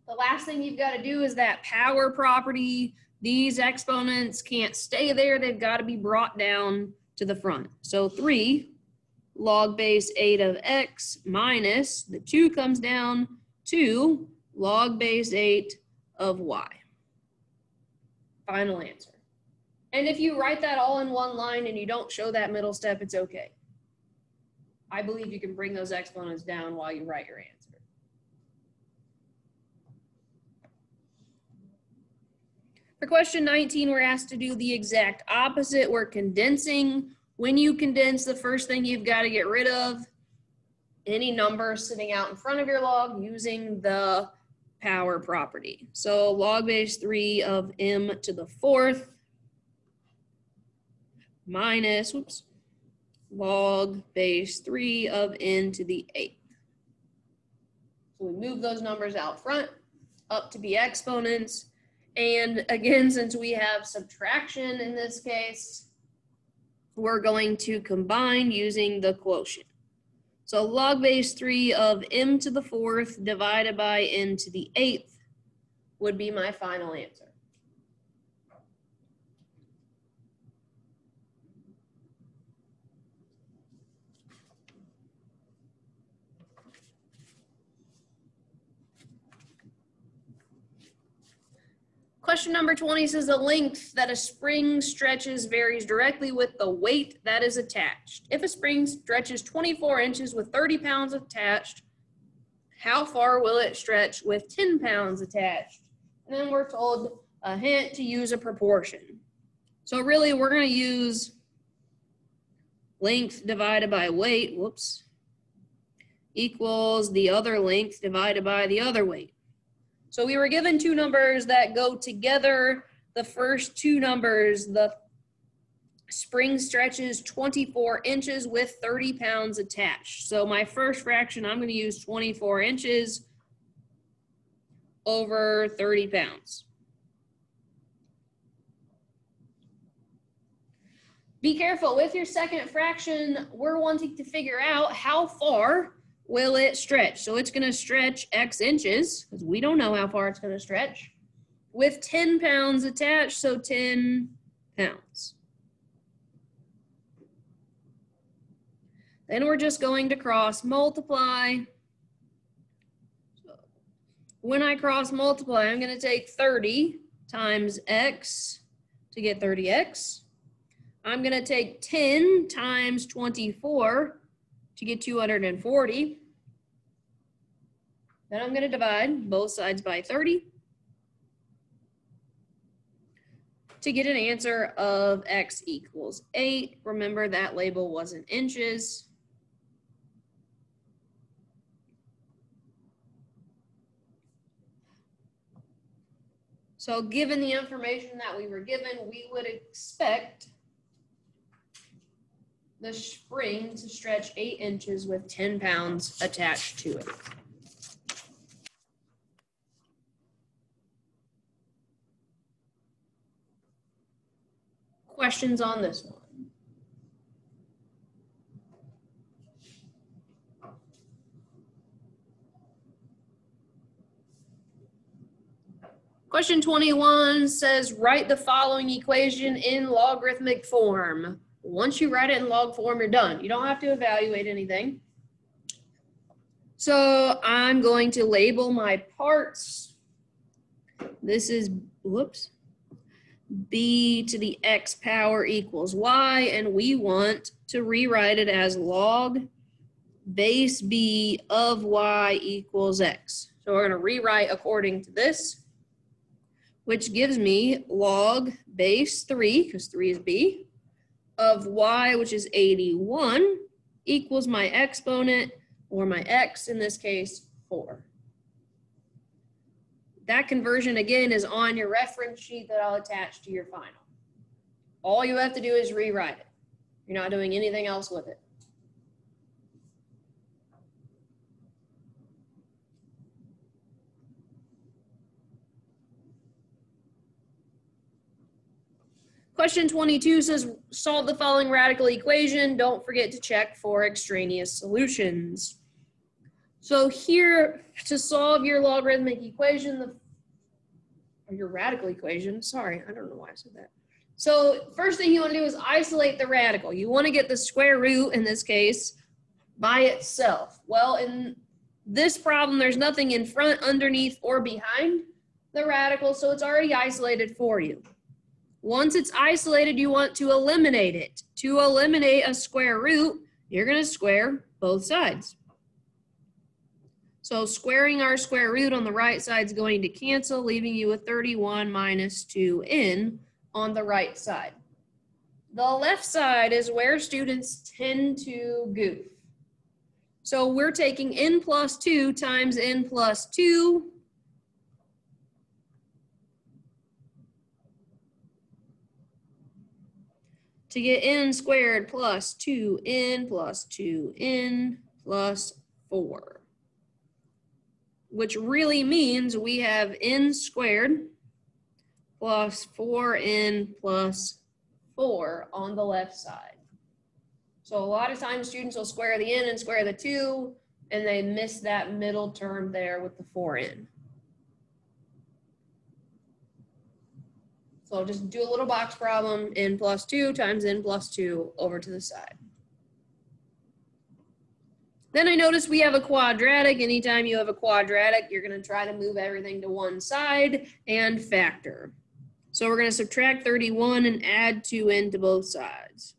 The last thing you've got to do is that power property. These exponents can't stay there. They've got to be brought down to the front. So 3 log base 8 of x minus, the 2 comes down, 2 log base 8 of y. Final answer. And if you write that all in one line and you don't show that middle step, it's okay. I believe you can bring those exponents down while you write your answer. For question 19, we're asked to do the exact opposite. We're condensing when you condense, the first thing you've got to get rid of any number sitting out in front of your log using the power property. So log base 3 of m to the fourth minus, whoops, log base 3 of n to the eighth. So we move those numbers out front up to be exponents. And again, since we have subtraction in this case, we're going to combine using the quotient. So log base 3 of m to the fourth divided by n to the eighth would be my final answer. Question number 20 says the length that a spring stretches varies directly with the weight that is attached. If a spring stretches 24 inches with 30 pounds attached, how far will it stretch with 10 pounds attached? And then we're told a hint to use a proportion. So really we're going to use length divided by weight, whoops, equals the other length divided by the other weight. So we were given two numbers that go together. The first two numbers, the spring stretches 24 inches with 30 pounds attached. So my first fraction, I'm going to use 24 inches over 30 pounds. Be careful with your second fraction. We're wanting to figure out how far will it stretch? So it's going to stretch X inches, because we don't know how far it's going to stretch, with 10 pounds attached, so 10 pounds. Then we're just going to cross multiply. When I cross multiply, I'm going to take 30 times X to get 30X. I'm going to take 10 times 24 to get 240. Then I'm going to divide both sides by 30 to get an answer of x equals 8. Remember that label was in inches. So given the information that we were given, we would expect the spring to stretch eight inches with 10 pounds attached to it. Questions on this one? Question twenty-one says, write the following equation in logarithmic form. Once you write it in log form, you're done. You don't have to evaluate anything. So I'm going to label my parts. This is, whoops, b to the x power equals y, and we want to rewrite it as log base b of y equals x. So we're going to rewrite according to this, which gives me log base 3, because 3 is b, of y, which is 81, equals my exponent, or my x in this case, 4. That conversion again is on your reference sheet that I'll attach to your final. All you have to do is rewrite it. You're not doing anything else with it. Question 22 says, solve the following radical equation. Don't forget to check for extraneous solutions. So here, to solve your logarithmic equation, the or your radical equation, sorry, I don't know why I said that. So first thing you want to do is isolate the radical. You want to get the square root, in this case, by itself. Well, in this problem, there's nothing in front, underneath, or behind the radical, so it's already isolated for you. Once it's isolated, you want to eliminate it. To eliminate a square root, you're going to square both sides. So squaring our square root on the right side is going to cancel, leaving you with 31 minus 2n on the right side. The left side is where students tend to goof. So we're taking n plus 2 times n plus 2 to get n squared plus 2n plus 2n plus 4. Which really means we have n squared plus 4n plus 4 on the left side. So a lot of times students will square the n and square the 2, and they miss that middle term there with the 4n. So I'll just do a little box problem, n plus 2 times n plus 2 over to the side. Then I notice we have a quadratic. Anytime you have a quadratic, you're going to try to move everything to one side and factor. So we're going to subtract 31 and add 2 into both sides.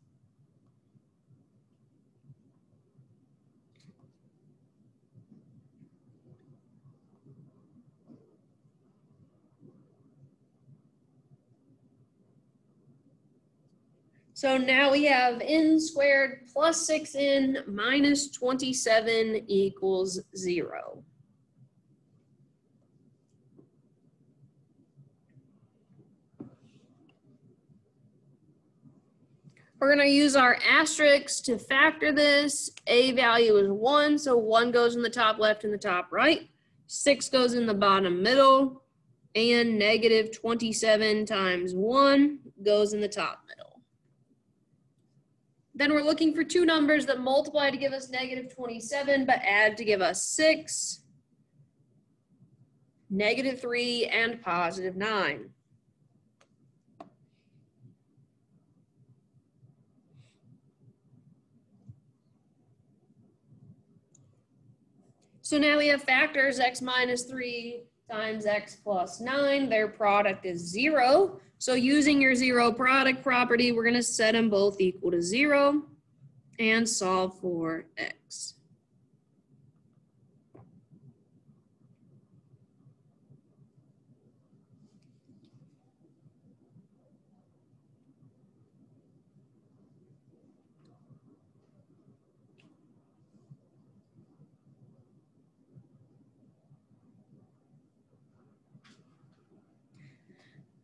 So now we have n squared plus 6n minus 27 equals 0. We're going to use our asterisks to factor this. A value is 1, so 1 goes in the top left and the top right. 6 goes in the bottom middle. And negative 27 times 1 goes in the top middle. Then we're looking for two numbers that multiply to give us negative 27, but add to give us 6, negative 3, and positive 9. So now we have factors x minus 3 times x plus 9. Their product is 0. So using your zero product property, we're going to set them both equal to 0 and solve for x.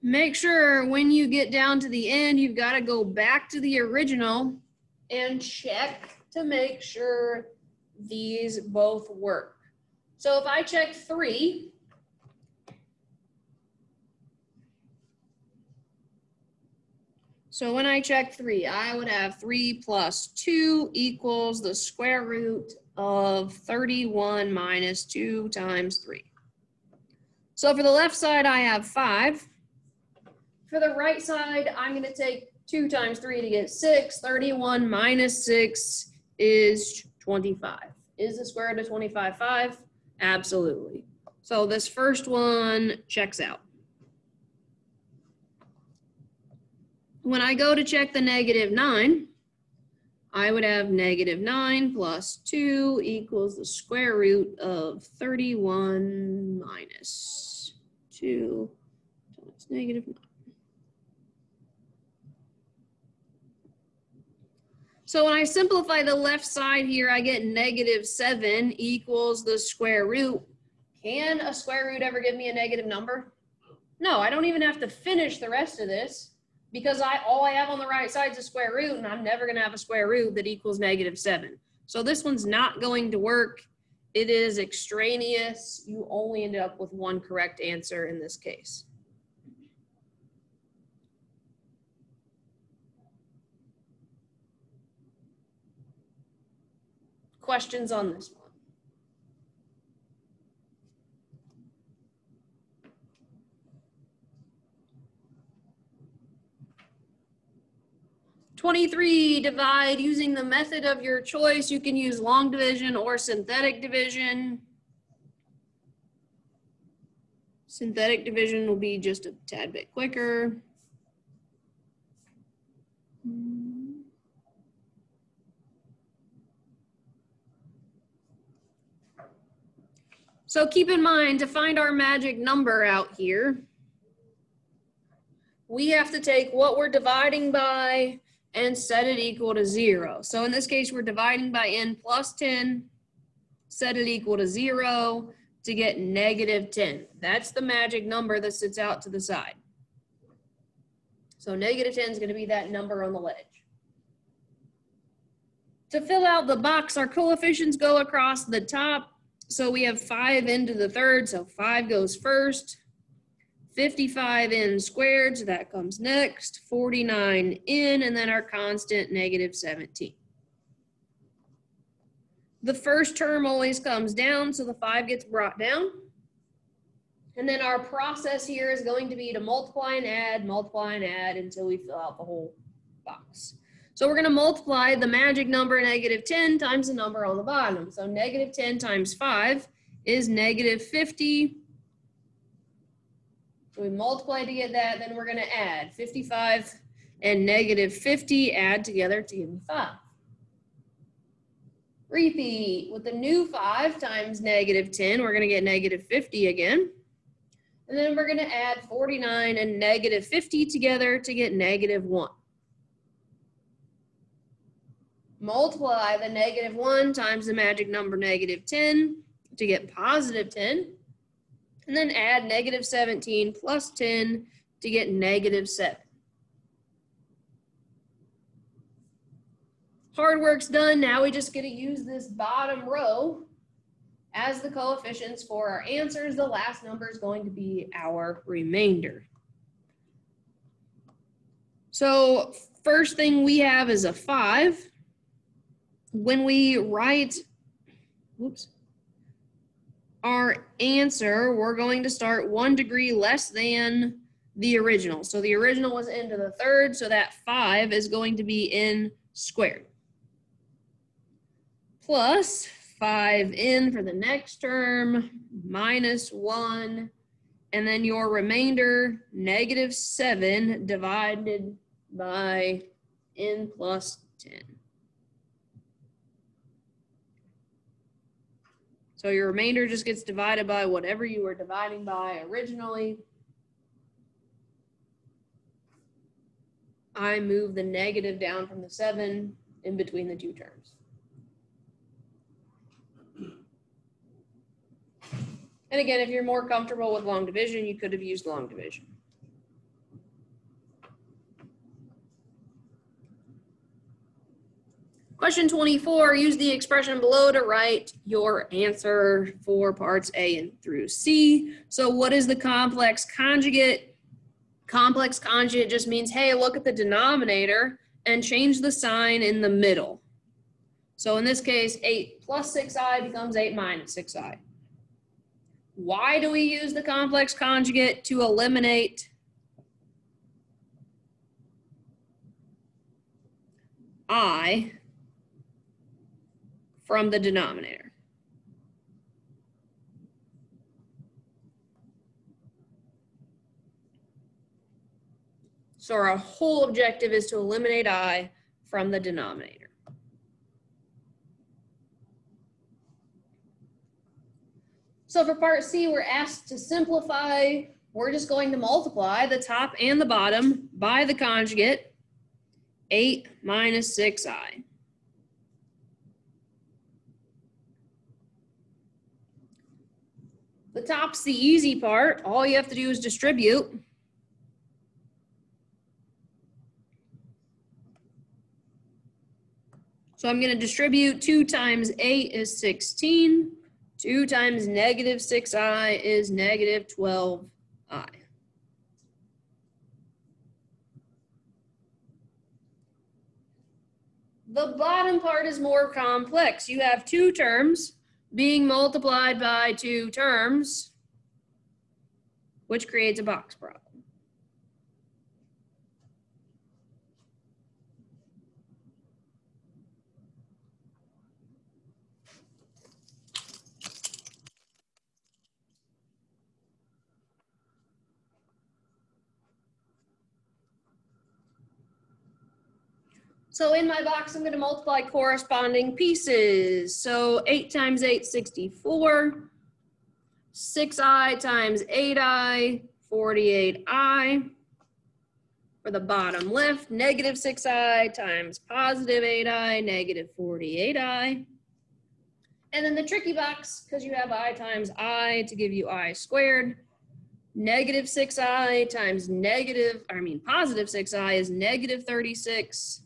Make sure when you get down to the end, you've got to go back to the original and check to make sure these both work. So if I check three, so when I check three, I would have three plus two equals the square root of 31 minus two times three. So for the left side, I have five. For the right side, I'm gonna take two times three to get six. 31 minus six is 25. Is the square root of 25 5? Absolutely. So this first one checks out. When I go to check the negative nine, I would have negative nine plus two equals the square root of 31 minus two times negative nine. So when I simplify the left side here, I get negative seven equals the square root. Can a square root ever give me a negative number? No, I don't even have to finish the rest of this because I, all I have on the right side is a square root and I'm never gonna have a square root that equals negative seven. So this one's not going to work. It is extraneous. You only end up with one correct answer in this case. Questions on this one? Twenty-three, divide using the method of your choice. You can use long division or synthetic division. Synthetic division will be just a tad bit quicker. So keep in mind to find our magic number out here, we have to take what we're dividing by and set it equal to zero. So in this case, we're dividing by n plus 10, set it equal to zero to get negative 10. That's the magic number that sits out to the side. So negative 10 is going to be that number on the ledge. To fill out the box, our coefficients go across the top. So we have 5 into the third, so 5 goes first. 55 n squared, so that comes next. 49 n, and then our constant, negative 17. The first term always comes down, so the 5 gets brought down. And then our process here is going to be to multiply and add, multiply and add until we fill out the whole box. So we're going to multiply the magic number negative 10 times the number on the bottom. So negative 10 times 5 is negative 50. So we multiply to get that, then we're going to add 55 and negative 50 add together to give me 5. Repeat with the new 5 times negative 10, we're going to get negative 50 again. And then we're going to add 49 and negative 50 together to get negative 1 multiply the negative 1 times the magic number negative 10 to get positive 10, and then add negative 17 plus 10 to get negative 7. Hard work's done. Now we just get to use this bottom row as the coefficients for our answers. The last number is going to be our remainder. So first thing we have is a 5 when we write, whoops, our answer, we're going to start one degree less than the original. So the original was n to the third, so that five is going to be n squared. Plus 5n for the next term, minus 1, and then your remainder, negative 7 divided by n plus 10. So your remainder just gets divided by whatever you were dividing by originally. I move the negative down from the seven in between the two terms. And again, if you're more comfortable with long division, you could have used long division. Question 24, use the expression below to write your answer for parts A and through C. So what is the complex conjugate? Complex conjugate just means, hey, look at the denominator and change the sign in the middle. So in this case, 8 plus 6i becomes 8 minus 6i. Why do we use the complex conjugate to eliminate I from the denominator? So our whole objective is to eliminate I from the denominator. So for part C, we're asked to simplify. We're just going to multiply the top and the bottom by the conjugate, 8 minus 6i. The top's the easy part. All you have to do is distribute. So I'm going to distribute 2 times 8 is 16. 2 times negative 6i is negative 12i. The bottom part is more complex. You have two terms being multiplied by two terms, which creates a box problem. So in my box, I'm gonna multiply corresponding pieces. So eight times eight, 64. Six I times eight I, 48 I. For the bottom left, negative six I times positive eight I, negative 48 I. And then the tricky box, because you have I times I to give you I squared. Negative six I times negative, I mean positive six I is negative 36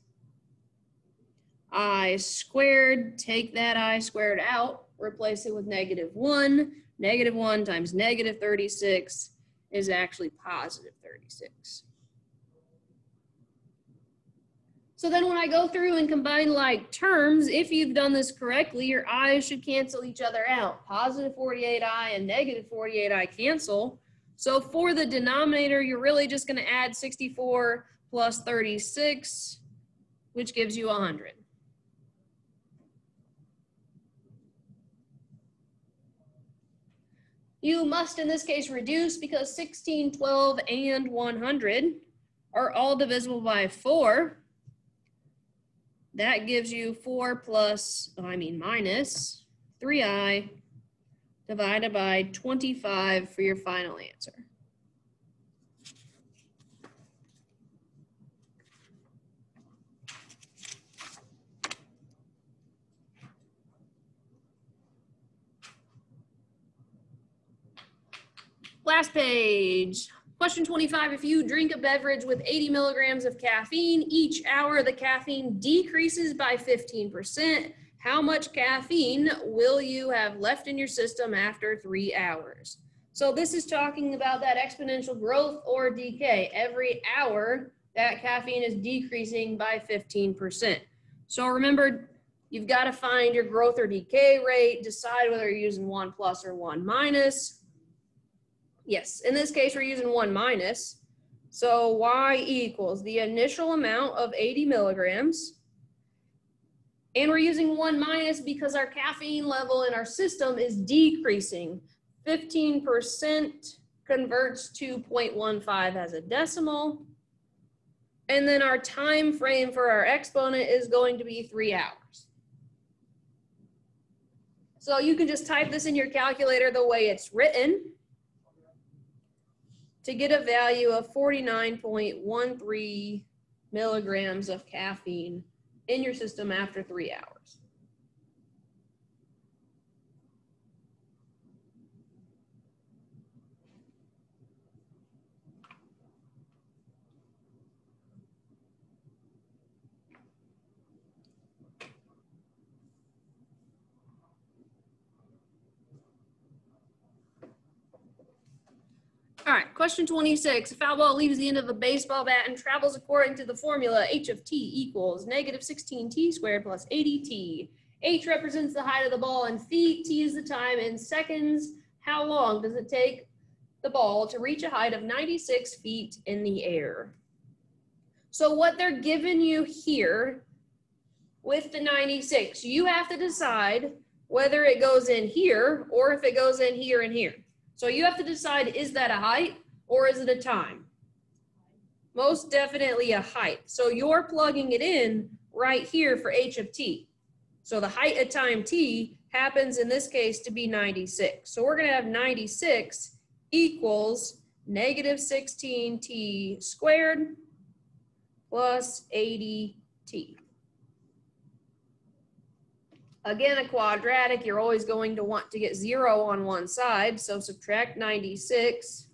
i squared, take that i squared out, replace it with negative 1. Negative 1 times negative 36 is actually positive 36. So then when I go through and combine like terms, if you've done this correctly, your i's should cancel each other out. Positive 48i and negative 48i cancel. So for the denominator, you're really just going to add 64 plus 36, which gives you 100. You must, in this case, reduce because 16, 12, and 100 are all divisible by 4. That gives you 4 plus, I mean minus 3i divided by 25 for your final answer. Last page. Question 25, if you drink a beverage with 80 milligrams of caffeine each hour, the caffeine decreases by 15%. How much caffeine will you have left in your system after three hours? So this is talking about that exponential growth or decay. Every hour, that caffeine is decreasing by 15%. So remember, you've got to find your growth or decay rate, decide whether you're using one plus or one minus. Yes, in this case, we're using one minus. So y equals the initial amount of 80 milligrams. And we're using one minus because our caffeine level in our system is decreasing. 15% converts to 0.15 as a decimal. And then our time frame for our exponent is going to be three hours. So you can just type this in your calculator the way it's written to get a value of 49.13 milligrams of caffeine in your system after three hours. All right, question 26. A foul ball leaves the end of a baseball bat and travels according to the formula h of t equals negative 16t squared plus 80t. h represents the height of the ball in feet, t is the time in seconds. how long does it take the ball to reach a height of 96 feet in the air? So what they're giving you here with the 96, you have to decide whether it goes in here or if it goes in here and here. So you have to decide, is that a height or is it a time? Most definitely a height. So you're plugging it in right here for h of t. So the height at time t happens in this case to be 96. So we're going to have 96 equals negative 16t squared plus 80t. Again, a quadratic, you're always going to want to get zero on one side. So subtract 96.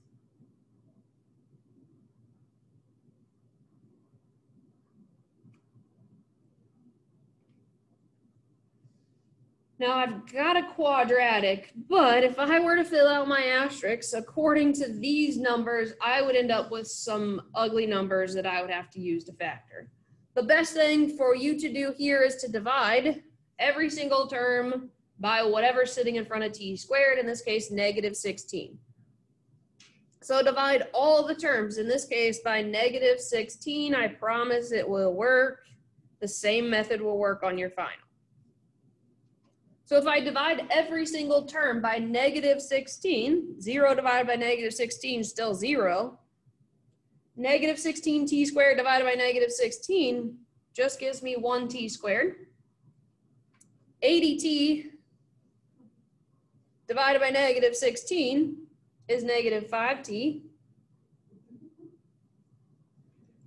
Now I've got a quadratic, but if I were to fill out my asterisks according to these numbers, I would end up with some ugly numbers that I would have to use to factor. The best thing for you to do here is to divide every single term by whatever's sitting in front of t squared, in this case, negative 16. So divide all the terms, in this case, by negative 16. I promise it will work. The same method will work on your final. So if I divide every single term by negative 16, 0 divided by negative 16 is still 0. Negative 16t squared divided by negative 16 just gives me 1t squared. 80t divided by negative 16 is negative 5t.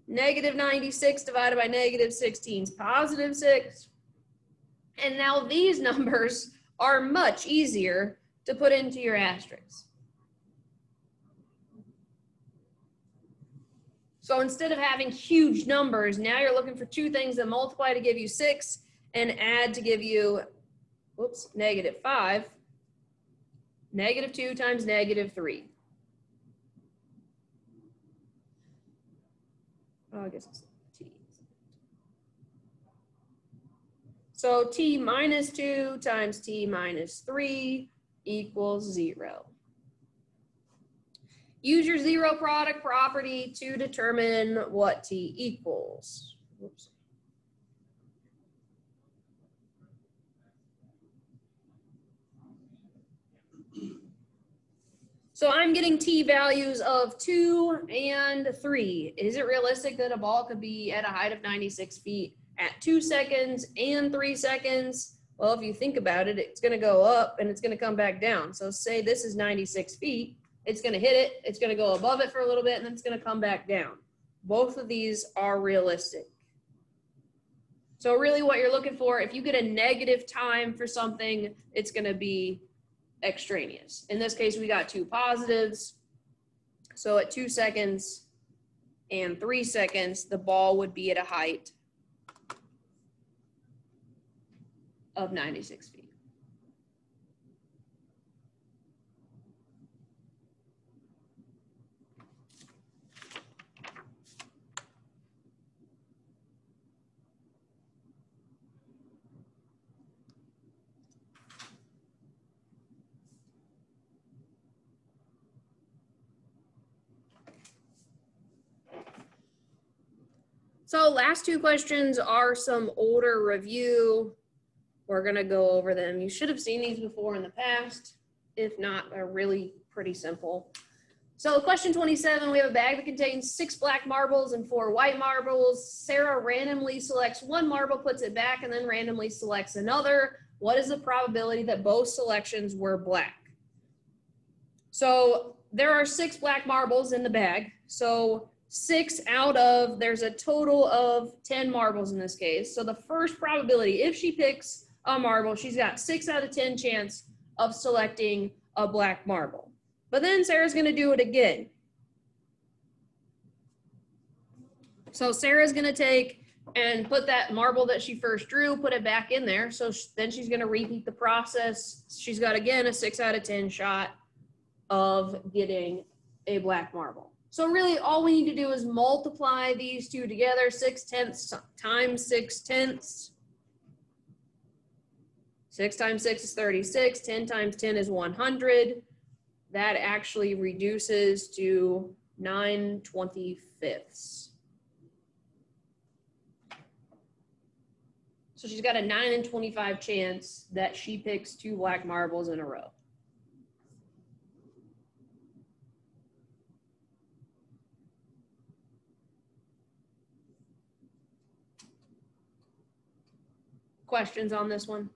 Negative 96 divided by negative 16 is positive 6. And now these numbers are much easier to put into your asterisks. So instead of having huge numbers, now you're looking for two things that multiply to give you six and add to give you, whoops, negative five. Negative two times negative three. Oh, I guess t. So t minus 2 times t minus 3 equals 0. Use your zero product property to determine what t equals. Whoops. So I'm getting t values of 2 and 3. Is it realistic that a ball could be at a height of 96 feet at 2 seconds and 3 seconds? Well, if you think about it, it's going to go up and it's going to come back down. So say this is 96 feet. It's going to hit it. It's going to go above it for a little bit and then it's going to come back down. Both of these are realistic. So really what you're looking for, if you get a negative time for something, it's going to be extraneous. In this case, we got two positives. So at two seconds and three seconds, the ball would be at a height of 96 feet. So last two questions are some older review. We're gonna go over them. You should have seen these before in the past. If not, they're really pretty simple. So question 27, we have a bag that contains six black marbles and four white marbles. Sarah randomly selects one marble, puts it back, and then randomly selects another. What is the probability that both selections were black? So there are six black marbles in the bag. So six out of, there's a total of 10 marbles in this case. So the first probability, if she picks a marble, she's got six out of 10 chance of selecting a black marble. But then Sarah's gonna do it again. So Sarah's gonna take and put that marble that she first drew, put it back in there. So then she's gonna repeat the process. She's got again a six out of 10 shot of getting a black marble. So really all we need to do is multiply these two together, six tenths times six tenths. Six times six is 36, 10 times 10 is 100. that actually reduces to nine twenty-fifths. So she's got a nine in twenty-five chance that she picks two black marbles in a row. Questions on this one?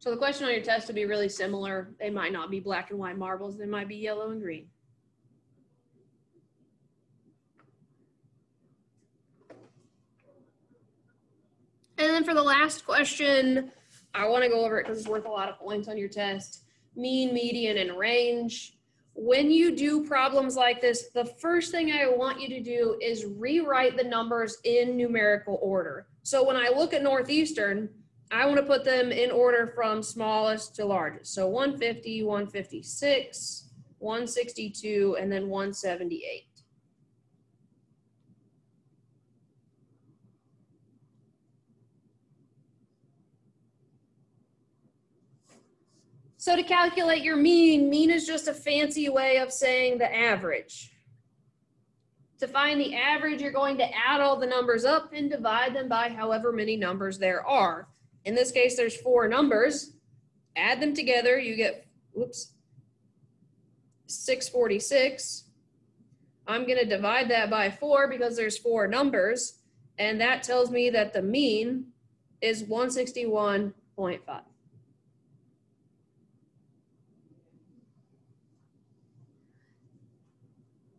So the question on your test would be really similar. They might not be black and white marbles. They might be yellow and green. And then for the last question, I want to go over it because it's worth a lot of points on your test. Mean, median, and range. When you do problems like this, the first thing I want you to do is rewrite the numbers in numerical order. So when I look at Northeastern, I want to put them in order from smallest to largest. So 150, 156, 162, and then 178. So to calculate your mean, mean is just a fancy way of saying the average. To find the average, you're going to add all the numbers up and divide them by however many numbers there are. In this case, there's four numbers. Add them together, you get, whoops, 646. I'm going to divide that by four because there's four numbers. And that tells me that the mean is 161.5.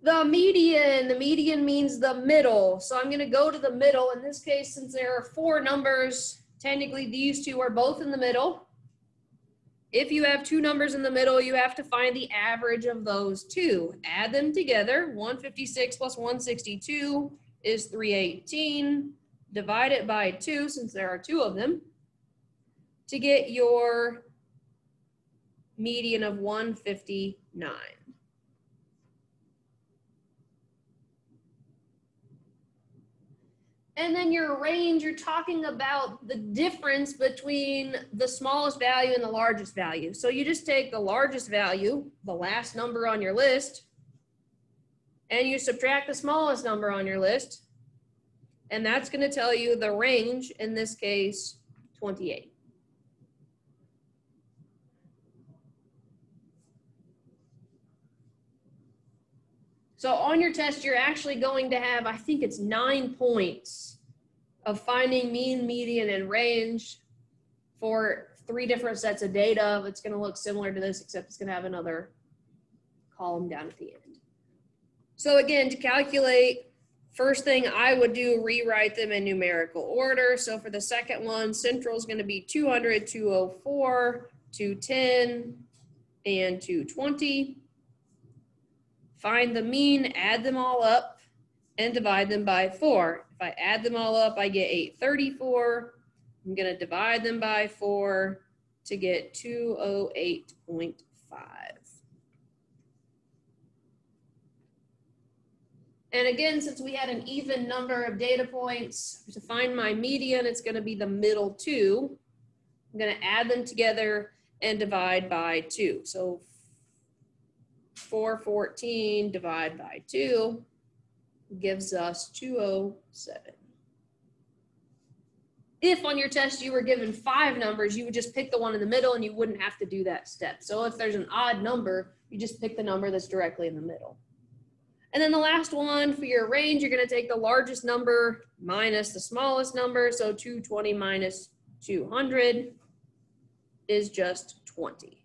The median, the median means the middle. So I'm going to go to the middle. In this case, since there are four numbers, technically these two are both in the middle. If you have two numbers in the middle, you have to find the average of those two. Add them together. 156 plus 162 is 318. Divide it by two, since there are two of them, to get your median of 159. And then your range, you're talking about the difference between the smallest value and the largest value. So you just take the largest value, the last number on your list, and you subtract the smallest number on your list. And that's going to tell you the range, in this case, 28. So on your test, you're actually going to have, I think it's nine points of finding mean, median, and range for three different sets of data. It's going to look similar to this, except it's going to have another column down at the end. So again, to calculate, first thing I would do, rewrite them in numerical order. So for the second one, central is going to be 200, 204, 210, and 220 find the mean, add them all up, and divide them by four. If I add them all up, I get 834. I'm going to divide them by four to get 208.5. And again, since we had an even number of data points, to find my median, it's going to be the middle two. I'm going to add them together and divide by two. So 414 divided by 2 gives us 207. If on your test you were given five numbers, you would just pick the one in the middle and you wouldn't have to do that step. So if there's an odd number, you just pick the number that's directly in the middle. And then the last one for your range, you're going to take the largest number minus the smallest number. So 220 minus 200 is just 20.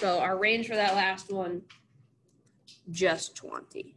So our range for that last one, just 20.